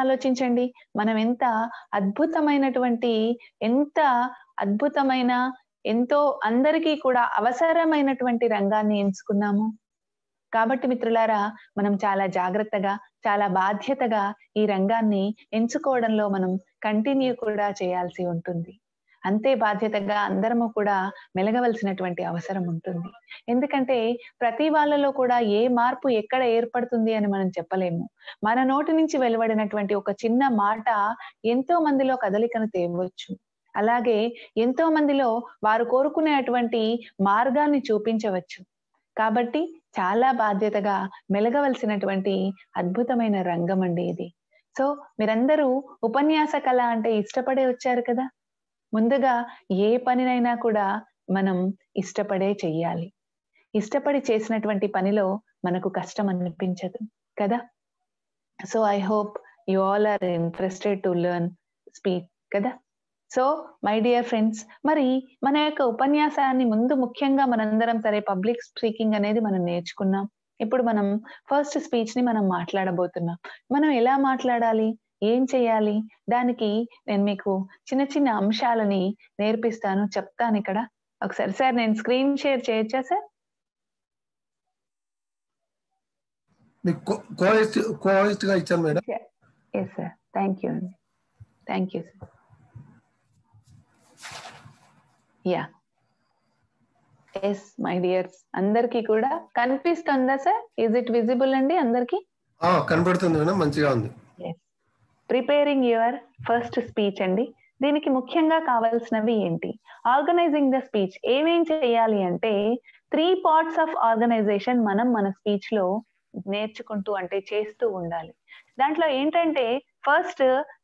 ఆలోచించండి. మనం ఎంత అద్భుతమైనటువంటి ఎంత అద్భుతమైన ఎంతో అందరికీ కూడా అవసరమైనటువంటి రంగాన్ని ఎంచుకున్నాము. కాబట్టి మిత్రులారా మనం చాలా జాగ్రత్తగా చాలా బాధ్యతగా ఈ రంగాన్ని ఎంచుకోవడంలో మనం కంటిన్యూ కూడా చేయాల్సి ఉంటుంది. అంతే బాధ్యతగా అందరము కూడా మెలగవలసినటువంటి అవసరం ఉంటుంది. ఎందుకంటే ప్రతి వాళ్ళలో కూడా ఏ మార్పు ఎక్కడ ఏర్పడుతుంది అని మనం చెప్పలేము. మన నోటి నుంచి వెలువడినటువంటి ఒక చిన్న మాట ఎంతో మందిలో కదలికను తేవచ్చు. అలాగే ఎంతో మందిలో వారు కోరుకునేటువంటి మార్గాన్ని చూపించవచ్చు. కాబట్టి చాలా బాధ్యతగా మెలగవలసినటువంటి అద్భుతమైన రంగం అండి ఇది. సో మీరందరూ ఉపన్యాస కళ అంటే ఇష్టపడే వచ్చారు కదా? ముందుగా ఏ పనినైనా కూడా మనం ఇష్టపడే చెయ్యాలి. ఇష్టపడి చేసినటువంటి పనిలో మనకు కష్టం అనిపించదు కదా? So I hope you all are interested to learn speak కదా? సో మై డియర్ ఫ్రెండ్స్ మరి మన యొక్క ఉపన్యాసాన్ని ముందు ముఖ్యంగా మనందరం సరే పబ్లిక్ స్పీకింగ్ అనేది మనం నేర్చుకున్నాం. ఇప్పుడు మనం ఫస్ట్ స్పీచ్ని మనం మాట్లాడబోతున్నాం. మనం ఎలా మాట్లాడాలి? ఏం చేయాలి దానికి నేను మీకు చిన్న చిన్న అంశాలని నేర్పిస్తాను చెప్తాను ఇక్కడ. ఒకసారి సార్ నేను స్క్రీన్ షేర్ చేయొచ్చా సార్? ఇచ్చాను madam. Yes sir thank you అండి. Thank you sir ya. Yes my dears అందరికి కూడా కనిపిస్తుందా సార్? ఇస్ ఇట్ విజిబుల్ అండి అందరికి? కనబడుతుంది మేడం మంచిగా ఉంది. ప్రిపేరింగ్ యువర్ ఫస్ట్ స్పీచ్ అండి. దీనికి ముఖ్యంగా కావాల్సినవి ఏంటి? Organising the speech. ఏమేం చేయాలి అంటే త్రీ పార్ట్స్ ఆఫ్ ఆర్గనైజేషన్ మనం మన స్పీచ్లో నేర్చుకుంటూ అంటే చేస్తూ ఉండాలి. దాంట్లో ఏంటంటే ఫస్ట్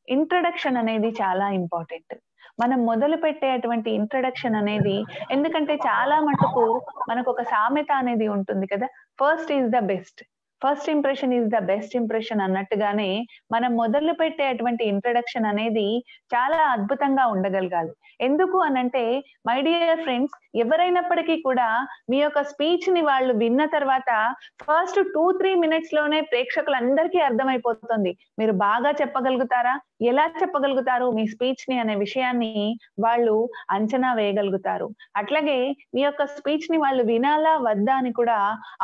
ఇంట్రడక్షన్ అనేది చాలా ఇంపార్టెంట్. మనం మొదలు పెట్టేటువంటి ఇంట్రడక్షన్ అనేది ఎందుకంటే చాలా మటుకు మనకు ఒక సామెత అనేది ఉంటుంది కదా first is the best. First impression is the best impression అన్నట్టుగానే మనం మొదలు పెట్టేటువంటి ఇంట్రడక్షన్ అనేది చాలా అద్భుతంగా ఉండగలగాలి. ఎందుకు అనంటే మై డియర్ ఫ్రెండ్స్ ఎవరైనప్పటికీ కూడా మీ యొక్క స్పీచ్ని వాళ్ళు విన్న తర్వాత ఫస్ట్ టూ త్రీ మినిట్స్లోనే ప్రేక్షకులందరికీ అర్థమైపోతుంది. మీరు బాగా చెప్పగలుగుతారా? ఎలా చెప్పగలుగుతారు మీ స్పీచ్ని అనే విషయాన్ని వాళ్ళు అంచనా వేయగలుగుతారు. అట్లాగే మీ యొక్క స్పీచ్ని వాళ్ళు వినాలా వద్దా అని కూడా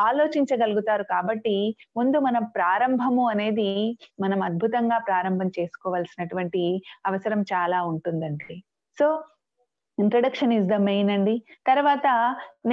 ఆలోచించగలుగుతారు. కాబట్టి ముందు మనం ప్రారంభము అనేది మనం అద్భుతంగా ప్రారంభం చేసుకోవాల్సినటువంటి అవసరం చాలా ఉంటుందండి. So introduction is the main అండి. తర్వాత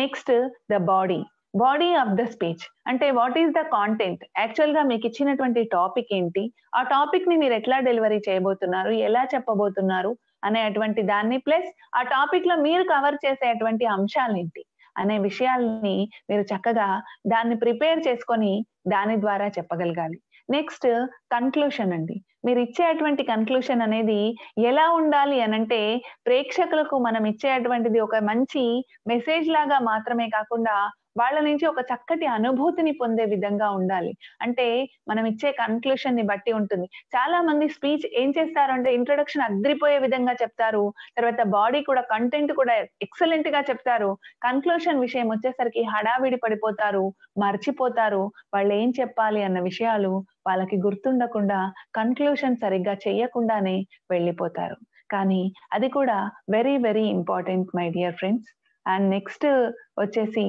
next the body body of the speech అంటే వాట్ ఈస్ ద కాంటెంట్ యాక్చువల్గా మీకు ఇచ్చినటువంటి టాపిక్ ఏంటి? ఆ టాపిక్ని మీరు ఎట్లా డెలివరీ చేయబోతున్నారు? ఎలా చెప్పబోతున్నారు? అనే అటువంటి దాన్ని ప్లస్ ఆ టాపిక్లో మీరు కవర్ చేసేటువంటి అంశాలు ఏంటి అనే విషయాల్ని మీరు చక్కగా దాన్ని ప్రిపేర్ చేసుకొని దాని ద్వారా చెప్పగలగాలి. నెక్స్ట్ కన్క్లూషన్ అండి. మీరు ఇచ్చేటువంటి కన్క్లూషన్ అనేది ఎలా ఉండాలి అనంటే ప్రేక్షకులకు మనం ఇచ్చేటువంటిది ఒక మంచి మెసేజ్ లాగా మాత్రమే కాకుండా వాళ్ళ నుంచి ఒక చక్కటి అనుభూతిని పొందే విధంగా ఉండాలి. అంటే మనం ఇచ్చే కన్క్లూషన్ని బట్టి ఉంటుంది. చాలా మంది స్పీచ్ ఏం చేస్తారు అంటే ఇంట్రొడక్షన్ అద్రిపోయే విధంగా చెప్తారు. తర్వాత బాడీ కూడా కంటెంట్ కూడా ఎక్సలెంట్గా చెప్తారు. కన్క్లూషన్ విషయం వచ్చేసరికి హడావిడి పడిపోతారు మర్చిపోతారు. వాళ్ళు ఏం చెప్పాలి అన్న విషయాలు వాళ్ళకి గుర్తుండకుండా కన్క్లూషన్ సరిగ్గా చెయ్యకుండానే వెళ్ళిపోతారు. కానీ అది కూడా very very important my dear friends and next వచ్చేసి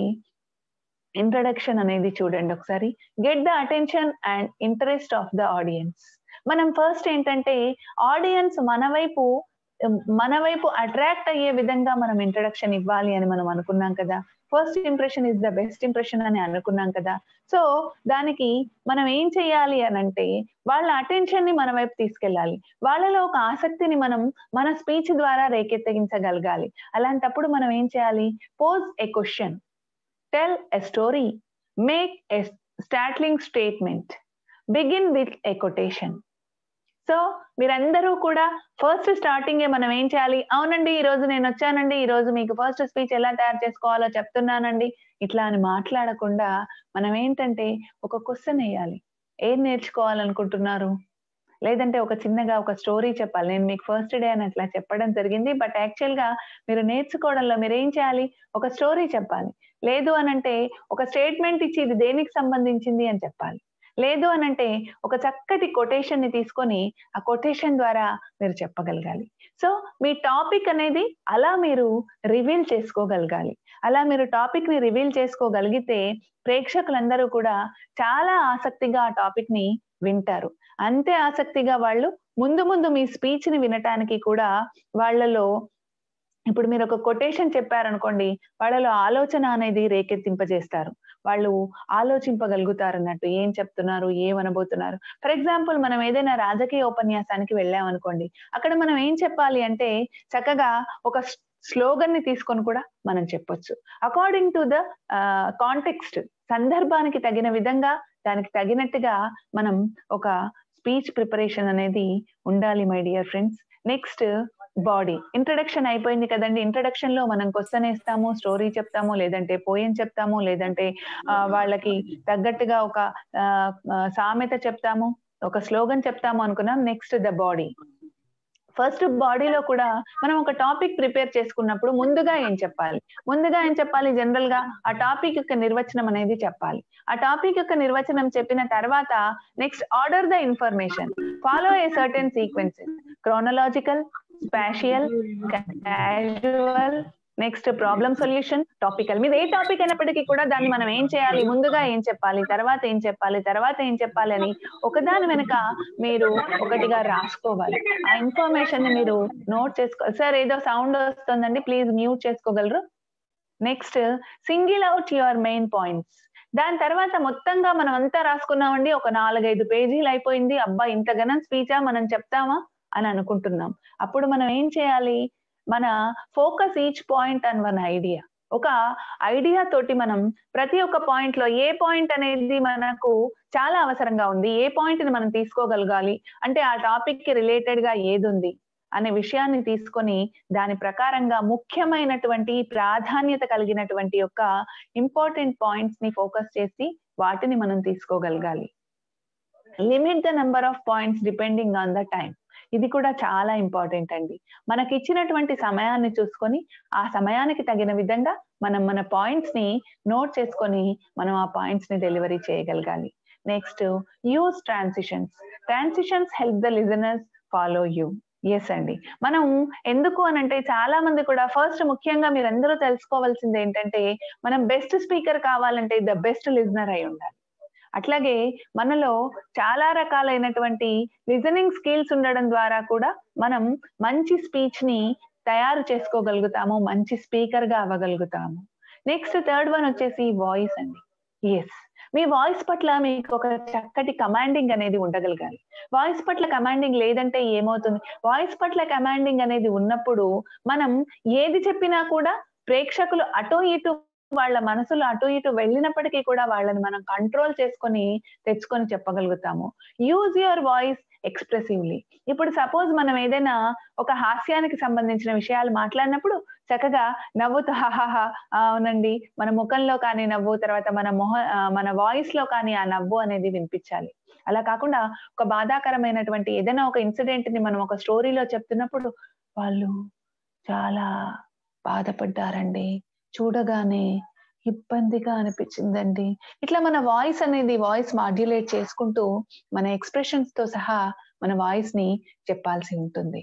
ఇంట్రడక్షన్ అనేది చూడండి ఒకసారి. Get the attention and interest of the audience మనం ఫస్ట్ ఏంటంటే ఆడియన్స్ మన వైపు మన వైపు అట్రాక్ట్ అయ్యే విధంగా మనం ఇంట్రడక్షన్ ఇవ్వాలి అని మనం అనుకున్నాం కదా. First impression is the best impression అని అనుకున్నాం కదా. సో దానికి మనం ఏం చేయాలి అని అంటే వాళ్ళ అటెన్షన్ని మన వైపు తీసుకెళ్ళాలి. వాళ్ళలో ఒక ఆసక్తిని మనం మన స్పీచ్ ద్వారా రేకెత్తగించగలగాలి. అలాంటప్పుడు మనం ఏం చేయాలి? Pose a question tell a story make a startling statement begin with a quotation so మీరందరూ కూడా ఫస్ట్ స్టార్టింగ్ మనం ఏం చేయాలి? అవునండి ఈ రోజు నేను వచ్చానండి ఈ రోజు మీకు ఫస్ట్ స్పీచ్ ఎలా తయారు చేసుకోవాలో చెప్తున్నానండి. ఇట్లా అని మాట్లాడకుండా మనం ఏంటంటే ఒక క్వశ్చన్ వేయాలి. ఏం నేర్చుకోవాలనుకుంటున్నారు? లేదంటే ఒక చిన్నగా ఒక స్టోరీ చెప్పాలి. నేను మీకు ఫస్ట్ డే అని అట్లా చెప్పడం జరిగింది బట్ యాక్చువల్గా మీరు నేర్చుకోవడంలో మీరు ఏం చేయాలి? ఒక స్టోరీ చెప్పాలి. లేదు అనంటే ఒక స్టేట్మెంట్ ఇచ్చి ఇది దేనికి సంబంధించింది అని చెప్పాలి. లేదు అనంటే ఒక చక్కటి కొటేషన్ని తీసుకొని ఆ కొటేషన్ ద్వారా మీరు చెప్పగలగాలి. సో మీ టాపిక్ అనేది అలా మీరు రివీల్ చేసుకోగలగాలి. అలా మీరు టాపిక్ని రివీల్ చేసుకోగలిగితే ప్రేక్షకులందరూ కూడా చాలా ఆసక్తిగా ఆ టాపిక్ని వింటారు. అంతే ఆసక్తిగా వాళ్ళు ముందు ముందు మీ స్పీచ్ని వినటానికి కూడా వాళ్ళలో ఇప్పుడు మీరు ఒక కొటేషన్ చెప్పారనుకోండి వాళ్ళలో ఆలోచన అనేది రేకెత్తింపజేస్తారు. వాళ్ళు ఆలోచింపగలుగుతారు అన్నట్టు ఏం చెప్తున్నారు ఏమనబోతున్నారు. ఫర్ ఎగ్జాంపుల్ మనం ఏదైనా రాజకీయ ఉపన్యాసానికి వెళ్ళామనుకోండి అక్కడ మనం ఏం చెప్పాలి అంటే చక్కగా ఒక స్లోగన్ని తీసుకొని కూడా మనం చెప్పొచ్చు. అకార్డింగ్ టు ద కాంటెక్స్ట్ సందర్భానికి తగిన విధంగా దానికి తగినట్టుగా మనం ఒక స్పీచ్ ప్రిపరేషన్ అనేది ఉండాలి my dear friends next body. Introduction అయిపోయింది కదండి. ఇంట్రడక్షన్లో మనం క్వశ్చన్ వేస్తాము స్టోరీ చెప్తాము లేదంటే పోయం చెప్తాము లేదంటే వాళ్ళకి తగ్గట్టుగా ఒక సామెత చెప్తాము ఒక స్లోగన్ చెప్తాము అనుకున్నాం. Next the body. ఫస్ట్ బాడీలో కూడా మనం ఒక టాపిక్ ప్రిపేర్ చేసుకున్నప్పుడు ముందుగా ఏం చెప్పాలి? ముందుగా ఏం చెప్పాలి? జనరల్గా ఆ టాపిక్ యొక్క నిర్వచనం అనేది చెప్పాలి. ఆ టాపిక్ యొక్క నిర్వచనం చెప్పిన తర్వాత next order the information. Follow a certain sequences. Chronological spatial casual next problem solution topical మీద ఏ టాపిక్ అయినప్పటికీ కూడా దాన్ని మనం ఏం చేయాలి? ముందుగా ఏం చెప్పాలి? తర్వాత ఏం చెప్పాలి? తర్వాత ఏం చెప్పాలి అని ఒకదాని వెనక మీరు ఒకటిగా రాసుకోవాలి. ఆ ఇన్ఫర్మేషన్ని మీరు నోట్ చేసుకోవాలి. సార్ ఏదో సౌండ్ వస్తుందండి ప్లీజ్ మ్యూట్ చేసుకోగలరు? Next single out your main points దాని తర్వాత మొత్తంగా మనం అంతా రాసుకున్నామండి ఒక నాలుగైదు పేజీలు అయిపోయింది. అబ్బా ఇంత ఘనం స్పీచా మనం చెప్తామా? అని అనుకుంటున్నాం. అప్పుడు మనం ఏం చేయాలి? మన focus each point and one idea. ఒక ఐడియా తోటి మనం ప్రతి ఒక్క పాయింట్లో ఏ పాయింట్ అనేది మనకు చాలా అవసరంగా ఉంది ఏ పాయింట్ని మనం తీసుకోగలగాలి అంటే ఆ టాపిక్కి రిలేటెడ్గా ఏది ఉంది అనే విషయాన్ని తీసుకొని దాని ప్రకారంగా ముఖ్యమైనటువంటి ప్రాధాన్యత కలిగినటువంటి యొక్క ఇంపార్టెంట్ పాయింట్స్ని ఫోకస్ చేసి వాటిని మనం తీసుకోగలగాలి. Limit the number of points depending on the time ఇది కూడా చాలా ఇంపార్టెంట్ అండి. మనకి ఇచ్చినటువంటి సమయాన్ని చూసుకొని ఆ సమయానికి తగిన విధంగా మనం మన పాయింట్స్ని నోట్ చేసుకొని మనం ఆ పాయింట్స్ని డెలివరీ చేయగలగాలి. Next use transitions. Transitions help the listeners follow you. Yes అండి. మనం ఎందుకు అని అంటే చాలా మంది కూడా ఫస్ట్ ముఖ్యంగా మీరందరూ తెలుసుకోవాల్సింది ఏంటంటే మనం బెస్ట్ స్పీకర్ కావాలంటే ద బెస్ట్ లిజనర్ అయి ఉండాలి. అట్లాగే మనలో చాలా రకాలైనటువంటి లిజనింగ్ స్కిల్స్ ఉండడం ద్వారా కూడా మనం మంచి స్పీచ్ని తయారు చేసుకోగలుగుతాము మంచి స్పీకర్గా అవ్వగలుగుతాము. నెక్స్ట్ థర్డ్ వన్ వచ్చేసి వాయిస్ అండి. ఎస్ మీ వాయిస్ పట్ల మీకు ఒక చక్కటి కమాండింగ్ అనేది ఉండగలగాలి. వాయిస్ పట్ల కమాండింగ్ లేదంటే ఏమవుతుంది? వాయిస్ పట్ల కమాండింగ్ అనేది ఉన్నప్పుడు మనం ఏది చెప్పినా కూడా ప్రేక్షకులు అటో ఇటు వాళ్ళ మనసులో అటు ఇటు వెళ్ళినప్పటికీ కూడా వాళ్ళని మనం కంట్రోల్ చేసుకొని తెచ్చుకొని చెప్పగలుగుతాము. యూజ్ యువర్ వాయిస్ ఎక్స్ప్రెసివ్లీ ఇప్పుడు సపోజ్ మనం ఏదైనా ఒక హాస్యానికి సంబంధించిన విషయాలు మాట్లాడినప్పుడు చక్కగా నవ్వుతూ హాహాహా అవునండి. మన ముఖంలో కానీ నవ్వు తర్వాత మన మొహ మన వాయిస్లో కానీ ఆ నవ్వు అనేది వినిపించాలి. అలా కాకుండా ఒక బాధాకరమైనటువంటి ఏదైనా ఒక ఇన్సిడెంట్ని మనం ఒక స్టోరీలో చెప్తున్నప్పుడు వాళ్ళు చాలా బాధపడ్డారండి. చూడగానే ఇబ్బందిగా అనిపించిందండి. ఇట్లా మన వాయిస్ అనేది వాయిస్ మాడ్యులేట్ చేసుకుంటూ మన ఎక్స్ప్రెషన్స్తో సహా మన వాయిస్ని చెప్పాల్సి ఉంటుంది.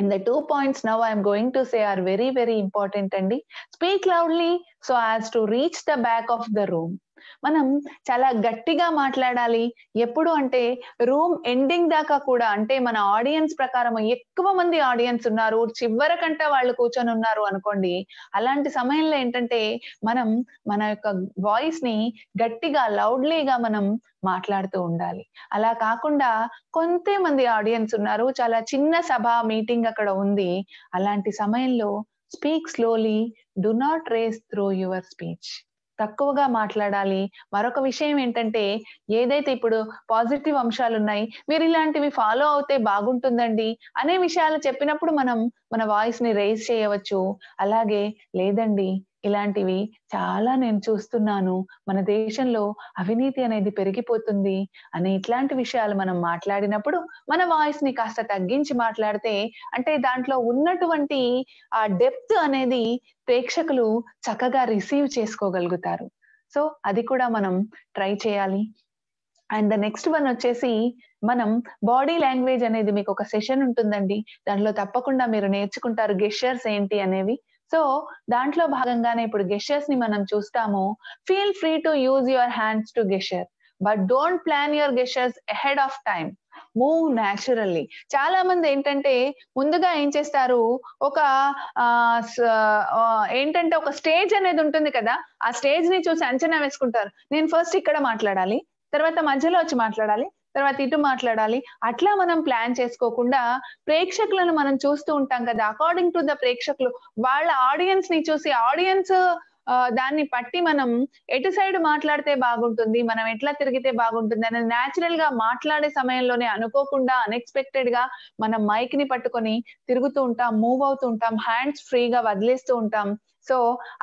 And the two points now I'm going to say are very very important అండి. Speak loudly so as to reach the back of the room మనం చాలా గట్టిగా మాట్లాడాలి. ఎప్పుడు అంటే రూమ్ ఎండింగ్ దాకా కూడా అంటే మన ఆడియన్స్ ప్రకారం ఎక్కువ మంది ఆడియన్స్ ఉన్నారు. చివరకంట వాళ్ళు కూర్చొని ఉన్నారు అనుకోండి. అలాంటి సమయంలో ఏంటంటే మనం మన యొక్క వాయిస్ని గట్టిగా లౌడ్లీగా మనం మాట్లాడుతూ ఉండాలి. అలా కాకుండా కొంతే మంది ఆడియన్స్ ఉన్నారు. చాలా చిన్న సభ మీటింగ్ అక్కడ ఉంది. అలాంటి సమయంలో speak slowly do not race through your speech తక్కువగా మాట్లాడాలి. మరొక విషయం ఏంటంటే ఏదైతే ఇప్పుడు పాజిటివ్ అంశాలు ఉన్నాయి మీరు ఇలాంటివి ఫాలో అవుతే బాగుంటుందండి అనే విషయాలు చెప్పినప్పుడు మనం మన వాయిస్ని రేజ్ చేయవచ్చు. అలాగే లేదండి ఇలాంటివి చాలా నేను చూస్తున్నాను. మన దేశంలో అవినీతి అనేది పెరిగిపోతుంది అని ఇట్లాంటి విషయాలు మనం మాట్లాడినప్పుడు మన వాయిస్ని కాస్త తగ్గించి మాట్లాడితే అంటే దాంట్లో ఉన్నటువంటి ఆ డెప్త్ అనేది ప్రేక్షకులు చక్కగా రిసీవ్ చేసుకోగలుగుతారు. సో అది కూడా మనం ట్రై చేయాలి. అండ్ ద నెక్స్ట్ వన్ వచ్చేసి మనం బాడీ లాంగ్వేజ్ అనేది మీకు ఒక సెషన్ ఉంటుందండి. దాంట్లో తప్పకుండా మీరు నేర్చుకుంటారు గెషర్స్ ఏంటి అనేవి. సో దాంట్లో భాగంగానే ఇప్పుడు గెషర్స్ని మనం చూస్తాము. Feel free to use your hands to gesture but don't plan your gestures ahead of time move naturally చాలా మంది ఏంటంటే ముందుగా ఏం చేస్తారు? ఒక ఏంటంటే ఒక స్టేజ్ అనేది ఉంటుంది కదా ఆ స్టేజ్ని చూసి అంచనా వేసుకుంటారు. నేను ఫస్ట్ ఇక్కడ మాట్లాడాలి తర్వాత మధ్యలో వచ్చి మాట్లాడాలి తర్వాత ఇటు మాట్లాడాలి. అట్లా మనం ప్లాన్ చేసుకోకుండా ప్రేక్షకులను మనం చూస్తూ ఉంటాం కదా అకార్డింగ్ టు ద ప్రేక్షకులు వాళ్ళ ఆడియన్స్ని చూసి ఆడియన్స్ దాన్ని పట్టి మనం ఎటు సైడ్ మాట్లాడితే బాగుంటుంది మనం ఎట్లా తిరిగితే బాగుంటుంది అనేది న్యాచురల్గా మాట్లాడే సమయంలోనే అనుకోకుండా అన్ఎక్స్పెక్టెడ్గా మనం మైక్ని పట్టుకొని తిరుగుతూ ఉంటాం మూవ్ అవుతూ ఉంటాం హ్యాండ్స్ ఫ్రీగా వదిలేస్తూ ఉంటాం. సో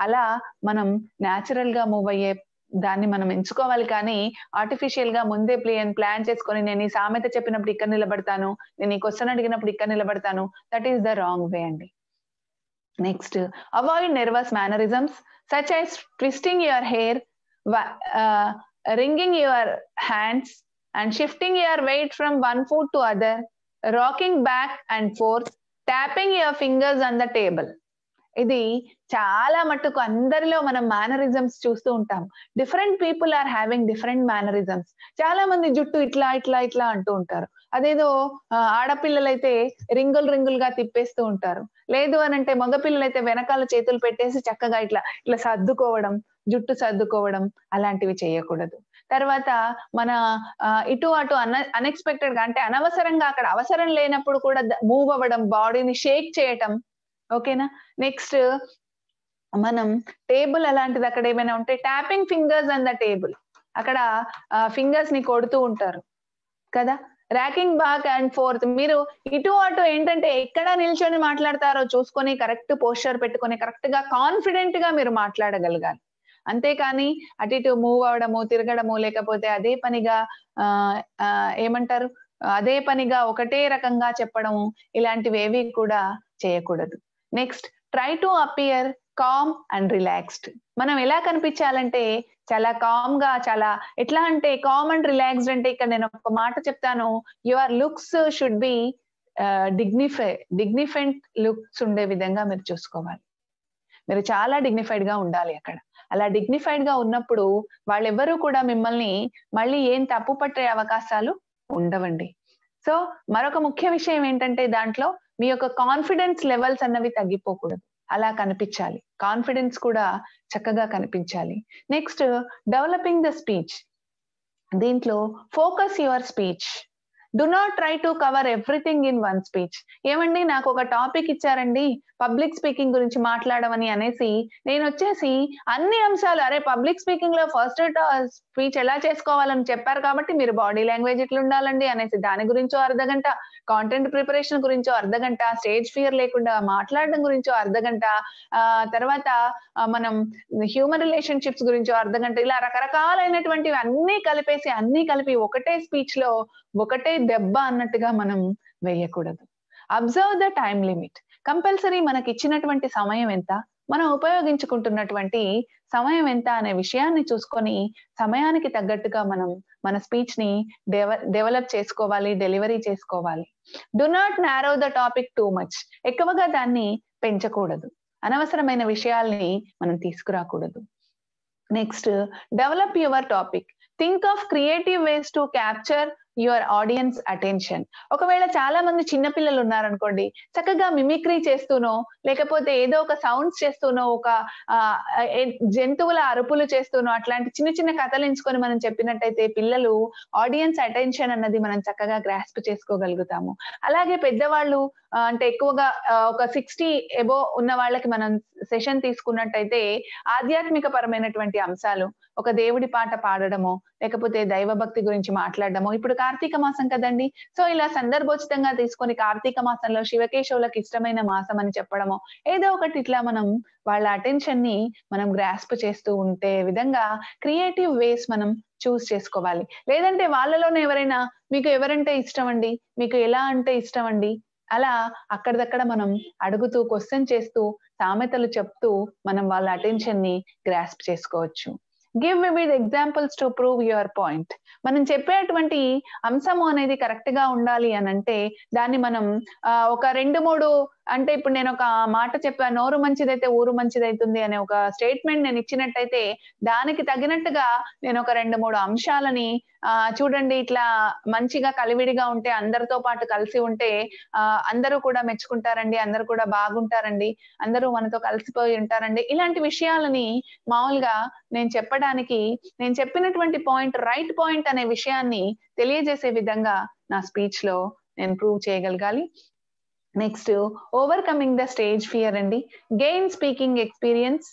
అలా మనం న్యాచురల్గా మూవ్ అయ్యే దాన్ని మనం ఎంచుకోవాలి కానీ ఆర్టిఫిషియల్గా ముందే ప్లేన్ ప్లాన్ చేసుకొని నేను ఈ సామెత చెప్పినప్పుడు ఇక్కడ నిలబడతాను నేను ఈ క్వశ్చన్ అడిగినప్పుడు ఇక్కడ నిలబడతాను that is the wrong way అండి. Next avoid nervous mannerisms such as twisting your hair, uh, wringing your hands, and shifting your weight from one foot to other, rocking back and forth, tapping your fingers on the table. ఇది చాలా మట్టుకు అందరిలో మనం mannerisms చూస్తూ ఉంటాం different people are having different mannerisms చాలా మంది జుట్టు ఇట్లా ఇట్లా ఇట్లా అంటూ ఉంటారు అదేదో ఆడపిల్లలైతే రింగులు రింగులుగా తిప్పేస్తూ ఉంటారు. లేదు అని అంటే మగపిల్లలైతే వెనకాల చేతులు పెట్టేసి చక్కగా ఇట్లా ఇట్లా సర్దుకోవడం జుట్టు సర్దుకోవడం అలాంటివి చేయకూడదు. తర్వాత మన ఇటు అటు అన్ అన్ఎక్స్పెక్టెడ్గా అంటే అనవసరంగా అక్కడ అవసరం లేనప్పుడు కూడా మూవ్ అవ్వడం బాడీని షేక్ చేయటం ఓకేనా నెక్స్ట్ మనం టేబుల్ అలాంటిది అక్కడ ఏమైనా ఉంటే tapping fingers on the table అక్కడ ఫింగర్స్ని కొడుతూ ఉంటారు. కదా? ర్యాకింగ్ బ్యాక్ అండ్ ఫోర్త్ మీరు ఇటు అటు ఏంటంటే ఎక్కడ నిల్చొని మాట్లాడతారో చూసుకొని కరెక్ట్ పోస్చర్ పెట్టుకొని కరెక్ట్గా కాన్ఫిడెంట్గా మీరు మాట్లాడగలగాలి. అంతేకాని అటు ఇటు మూవ్ అవడము తిరగడము లేకపోతే అదే పనిగా ఆ ఏమంటారు? అదే పనిగా ఒకటే రకంగా చెప్పడము ఇలాంటివి ఏవి కూడా చేయకూడదు. Next try to appear calm and relaxed మనం ఎలా కనిపించాలంటే చాలా కామ్గా చాలా ఎట్లా అంటే కామ్ అండ్ రిలాక్స్డ్ అంటే ఇక్కడ నేను ఒక మాట చెప్తాను. Your looks should be dignify dignified looks ఉండే విధంగా మీరు చూసుకోవాలి. మీరు చాలా డిగ్నిఫైడ్గా ఉండాలి అక్కడ. అలా డిగ్నిఫైడ్గా ఉన్నప్పుడు వాళ్ళెవ్వరూ కూడా మిమ్మల్ని మళ్ళీ ఏం తప్పు పట్టే అవకాశాలు ఉండవండి. సో మరొక ముఖ్య విషయం ఏంటంటే దాంట్లో మీ యొక్క కాన్ఫిడెన్స్ లెవెల్స్ అన్నవి తగ్గిపోకూడదు. అలా కనిపించాలి. కాన్ఫిడెన్స్ కూడా చక్కగా కనిపించాలి. నెక్స్ట్ డెవలపింగ్ ద స్పీచ్ దీంట్లో focus your speech do not try to cover everything in one speech ఏమండి? నాకు ఒక టాపిక్ ఇచ్చారండి. పబ్లిక్ స్పీకింగ్ గురించి మాట్లాడమని అనేసి నేను వచ్చేసి అన్ని అంశాలు అరే పబ్లిక్ స్పీకింగ్లో ఫస్ట్ స్పీచ్ ఎలా చేసుకోవాలని చెప్పారు కాబట్టి మీరు బాడీ లాంగ్వేజ్ ఇట్లా ఉండాలండి అనేసి దాని గురించో అర్ధగంట కాంటెంట్ ప్రిపరేషన్ గురించో అర్ధగంట స్టేజ్ ఫియర్ లేకుండా మాట్లాడడం గురించో అర్ధగంట ఆ తర్వాత మనం హ్యూమన్ రిలేషన్షిప్స్ గురించో అర్ధగంట ఇలా రకరకాలైనటువంటివి అన్ని కలిపేసి అన్ని కలిపి ఒకటే స్పీచ్లో ఒకటే దెబ్బ అన్నట్టుగా మనం వేయకూడదు. Observe the time limit compulsory మనకి ఇచ్చినటువంటి సమయం ఎంత? మనం ఉపయోగించుకుంటున్నటువంటి సమయం ఎంత అనే విషయాన్ని చూసుకొని సమయానికి తగ్గట్టుగా మనం మన స్పీచ్ని డెవలప్ చేసుకోవాలి డెలివరీ చేసుకోవాలి. Do not narrow the topic too much ఎక్కువగా దాన్ని పెంచకూడదు. అనవసరమైన విషయాల్ని మనం తీసుకురాకూడదు. Next develop your topic think of creative ways to capture your audience attention ఒకవేళ చాలా మంది చిన్నపిల్లలు ఉన్నారనుకోండి చక్కగా మిమిక్రీ చేస్తూనో లేకపోతే ఏదో ఒక సౌండ్స్ చేస్తూనో ఒక జంతువుల అరుపులు చేస్తూనో అట్లాంటి చిన్న చిన్న కథలు ఎంచుకొని మనం చెప్పినట్టయితే పిల్లలు ఆడియన్స్ అటెన్షన్ అన్నది మనం చక్కగా గ్రాస్ప్ చేసుకోగలుగుతాము. అలాగే పెద్దవాళ్ళు అంటే ఎక్కువగా ఒక సిక్స్టీ ఎబో ఉన్న వాళ్ళకి మనం సెషన్ తీసుకున్నట్టయితే ఆధ్యాత్మిక పరమైనటువంటి అంశాలు ఒక దేవుడి పాట పాడడమో లేకపోతే దైవభక్తి గురించి మాట్లాడడమో ఇప్పుడు కార్తీక మాసం కదండి. సో ఇలా సందర్భోచితంగా తీసుకొని కార్తీక మాసంలో శివకేశవులకు ఇష్టమైన మాసం అని చెప్పడమో ఏదో ఒకటి ఇట్లా మనం వాళ్ళ అటెన్షన్ని మనం గ్రాస్ప్ చేస్తూ ఉంటే విధంగా క్రియేటివ్ వేస్ మనం చూస్ చేసుకోవాలి. లేదంటే వాళ్ళలోనే ఎవరైనా మీకు ఎవరంటే ఇష్టం అండి మీకు ఎలా అంటే ఇష్టం అండి అలా అక్కడిదక్కడ మనం అడుగుతూ క్వశ్చన్ చేస్తూ సామెతలు చెప్తూ మనం వాళ్ళ అటెన్షన్ని గ్రాస్ప్ చేసుకోవచ్చు. Give vivid examples to prove your point మనం చెప్పేటువంటి అంశము అనేది కరెక్ట్గా ఉండాలి అని అంటే దాన్ని మనం ఆ, ఒక రెండు మూడు అంటే ఇప్పుడు నేను ఒక మాట చెప్పా నోరు మంచిదైతే ఊరు మంచిదైతుంది అనే ఒక స్టేట్మెంట్ నేను ఇచ్చినట్టయితే దానికి తగినట్టుగా నేను ఒక రెండు మూడు అంశాలని ఆ చూడండి ఇట్లా మంచిగా కలివిడిగా ఉంటే అందరితో పాటు కలిసి ఉంటే ఆ అందరూ కూడా మెచ్చుకుంటారండి అందరూ కూడా బాగుంటారండి అందరూ మనతో కలిసిపోయి ఉంటారండి. ఇలాంటి విషయాలని మామూలుగా నేను చెప్పడానికి నేను చెప్పినటువంటి పాయింట్ రైట్ పాయింట్ అనే విషయాన్ని తెలియజేసే విధంగా నా స్పీచ్లో నేను ప్రూవ్ చేయగలగాలి. Next overcoming the stage fear అండి. గెయిన్ స్పీకింగ్ ఎక్స్పీరియన్స్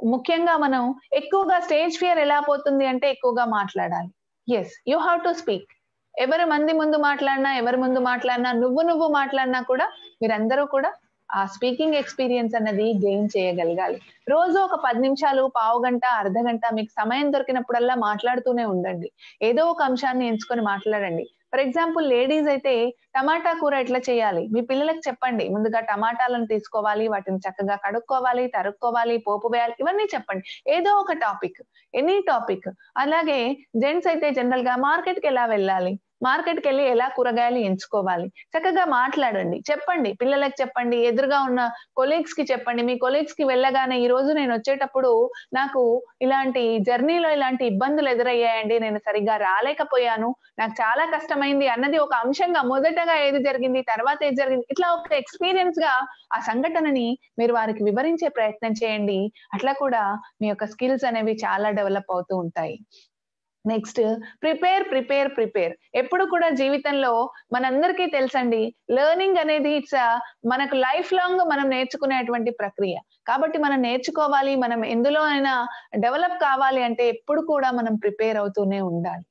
ముఖ్యంగా మనం ఎక్కువగా స్టేజ్ ఫియర్ ఎలా పోతుంది అంటే ఎక్కువగా మాట్లాడాలి. Yes you have to speak ఎవరి మంది ముందు మాట్లాడినా ఎవరి ముందు మాట్లాడినా నువ్వు నువ్వు మాట్లాడినా కూడా మీరందరూ కూడా ఆ స్పీకింగ్ ఎక్స్పీరియన్స్ అన్నది గెయిన్ చేయగలగాలి. రోజు ఒక పది నిమిషాలు పావు గంట అర్ధ గంట మీకు సమయం దొరికినప్పుడల్లా మాట్లాడుతూనే ఉండండి. ఏదో ఒక అంశాన్ని ఎంచుకొని మాట్లాడండి. ఫర్ ఎగ్జాంపుల్ లేడీస్ అయితే టమాటా కూర ఎట్లా చేయాలి? మీ పిల్లలకు చెప్పండి. ముందుగా టమాటాలను తీసుకోవాలి వాటిని చక్కగా కడుక్కోవాలి తరుక్కోవాలి పోపు వేయాలి ఇవన్నీ చెప్పండి. ఏదో ఒక టాపిక్ ఎనీ టాపిక్ అలాగే జెంట్స్ అయితే జనరల్గా మార్కెట్కి ఎలా వెళ్ళాలి? మార్కెట్కి వెళ్ళి ఎలా కూరగాయలు ఎంచుకోవాలి? చక్కగా మాట్లాడండి. చెప్పండి. పిల్లలకు చెప్పండి. ఎదురుగా ఉన్న కొలీగ్స్కి చెప్పండి. మీ కొలీగ్స్కి వెళ్ళగానే ఈ రోజు నేను వచ్చేటప్పుడు నాకు ఇలాంటి జర్నీలో ఇలాంటి ఇబ్బందులు ఎదురయ్యాయండి. నేను సరిగ్గా రాలేకపోయాను. నాకు చాలా కష్టమైంది. అన్నది ఒక అంశంగా మొదటగా ఏది జరిగింది తర్వాత ఏది జరిగింది ఇట్లా ఒక ఎక్స్పీరియన్స్గా ఆ సంఘటనని మీరు వారికి వివరించే ప్రయత్నం చేయండి. అట్లా కూడా మీ యొక్క స్కిల్స్ అనేవి చాలా డెవలప్ అవుతూ ఉంటాయి. నెక్స్ట్ ప్రిపేర్ ప్రిపేర్ ప్రిపేర్ ఎప్పుడు కూడా జీవితంలో మనందరికీ తెలుసండి లెర్నింగ్ అనేది ఇట్స్ మనకు లైఫ్ లాంగ్ మనం నేర్చుకునేటువంటి ప్రక్రియ. కాబట్టి మనం నేర్చుకోవాలి మనం ఎందులో అయినా డెవలప్ కావాలి అంటే ఎప్పుడు కూడా మనం ప్రిపేర్ అవుతూనే ఉండాలి.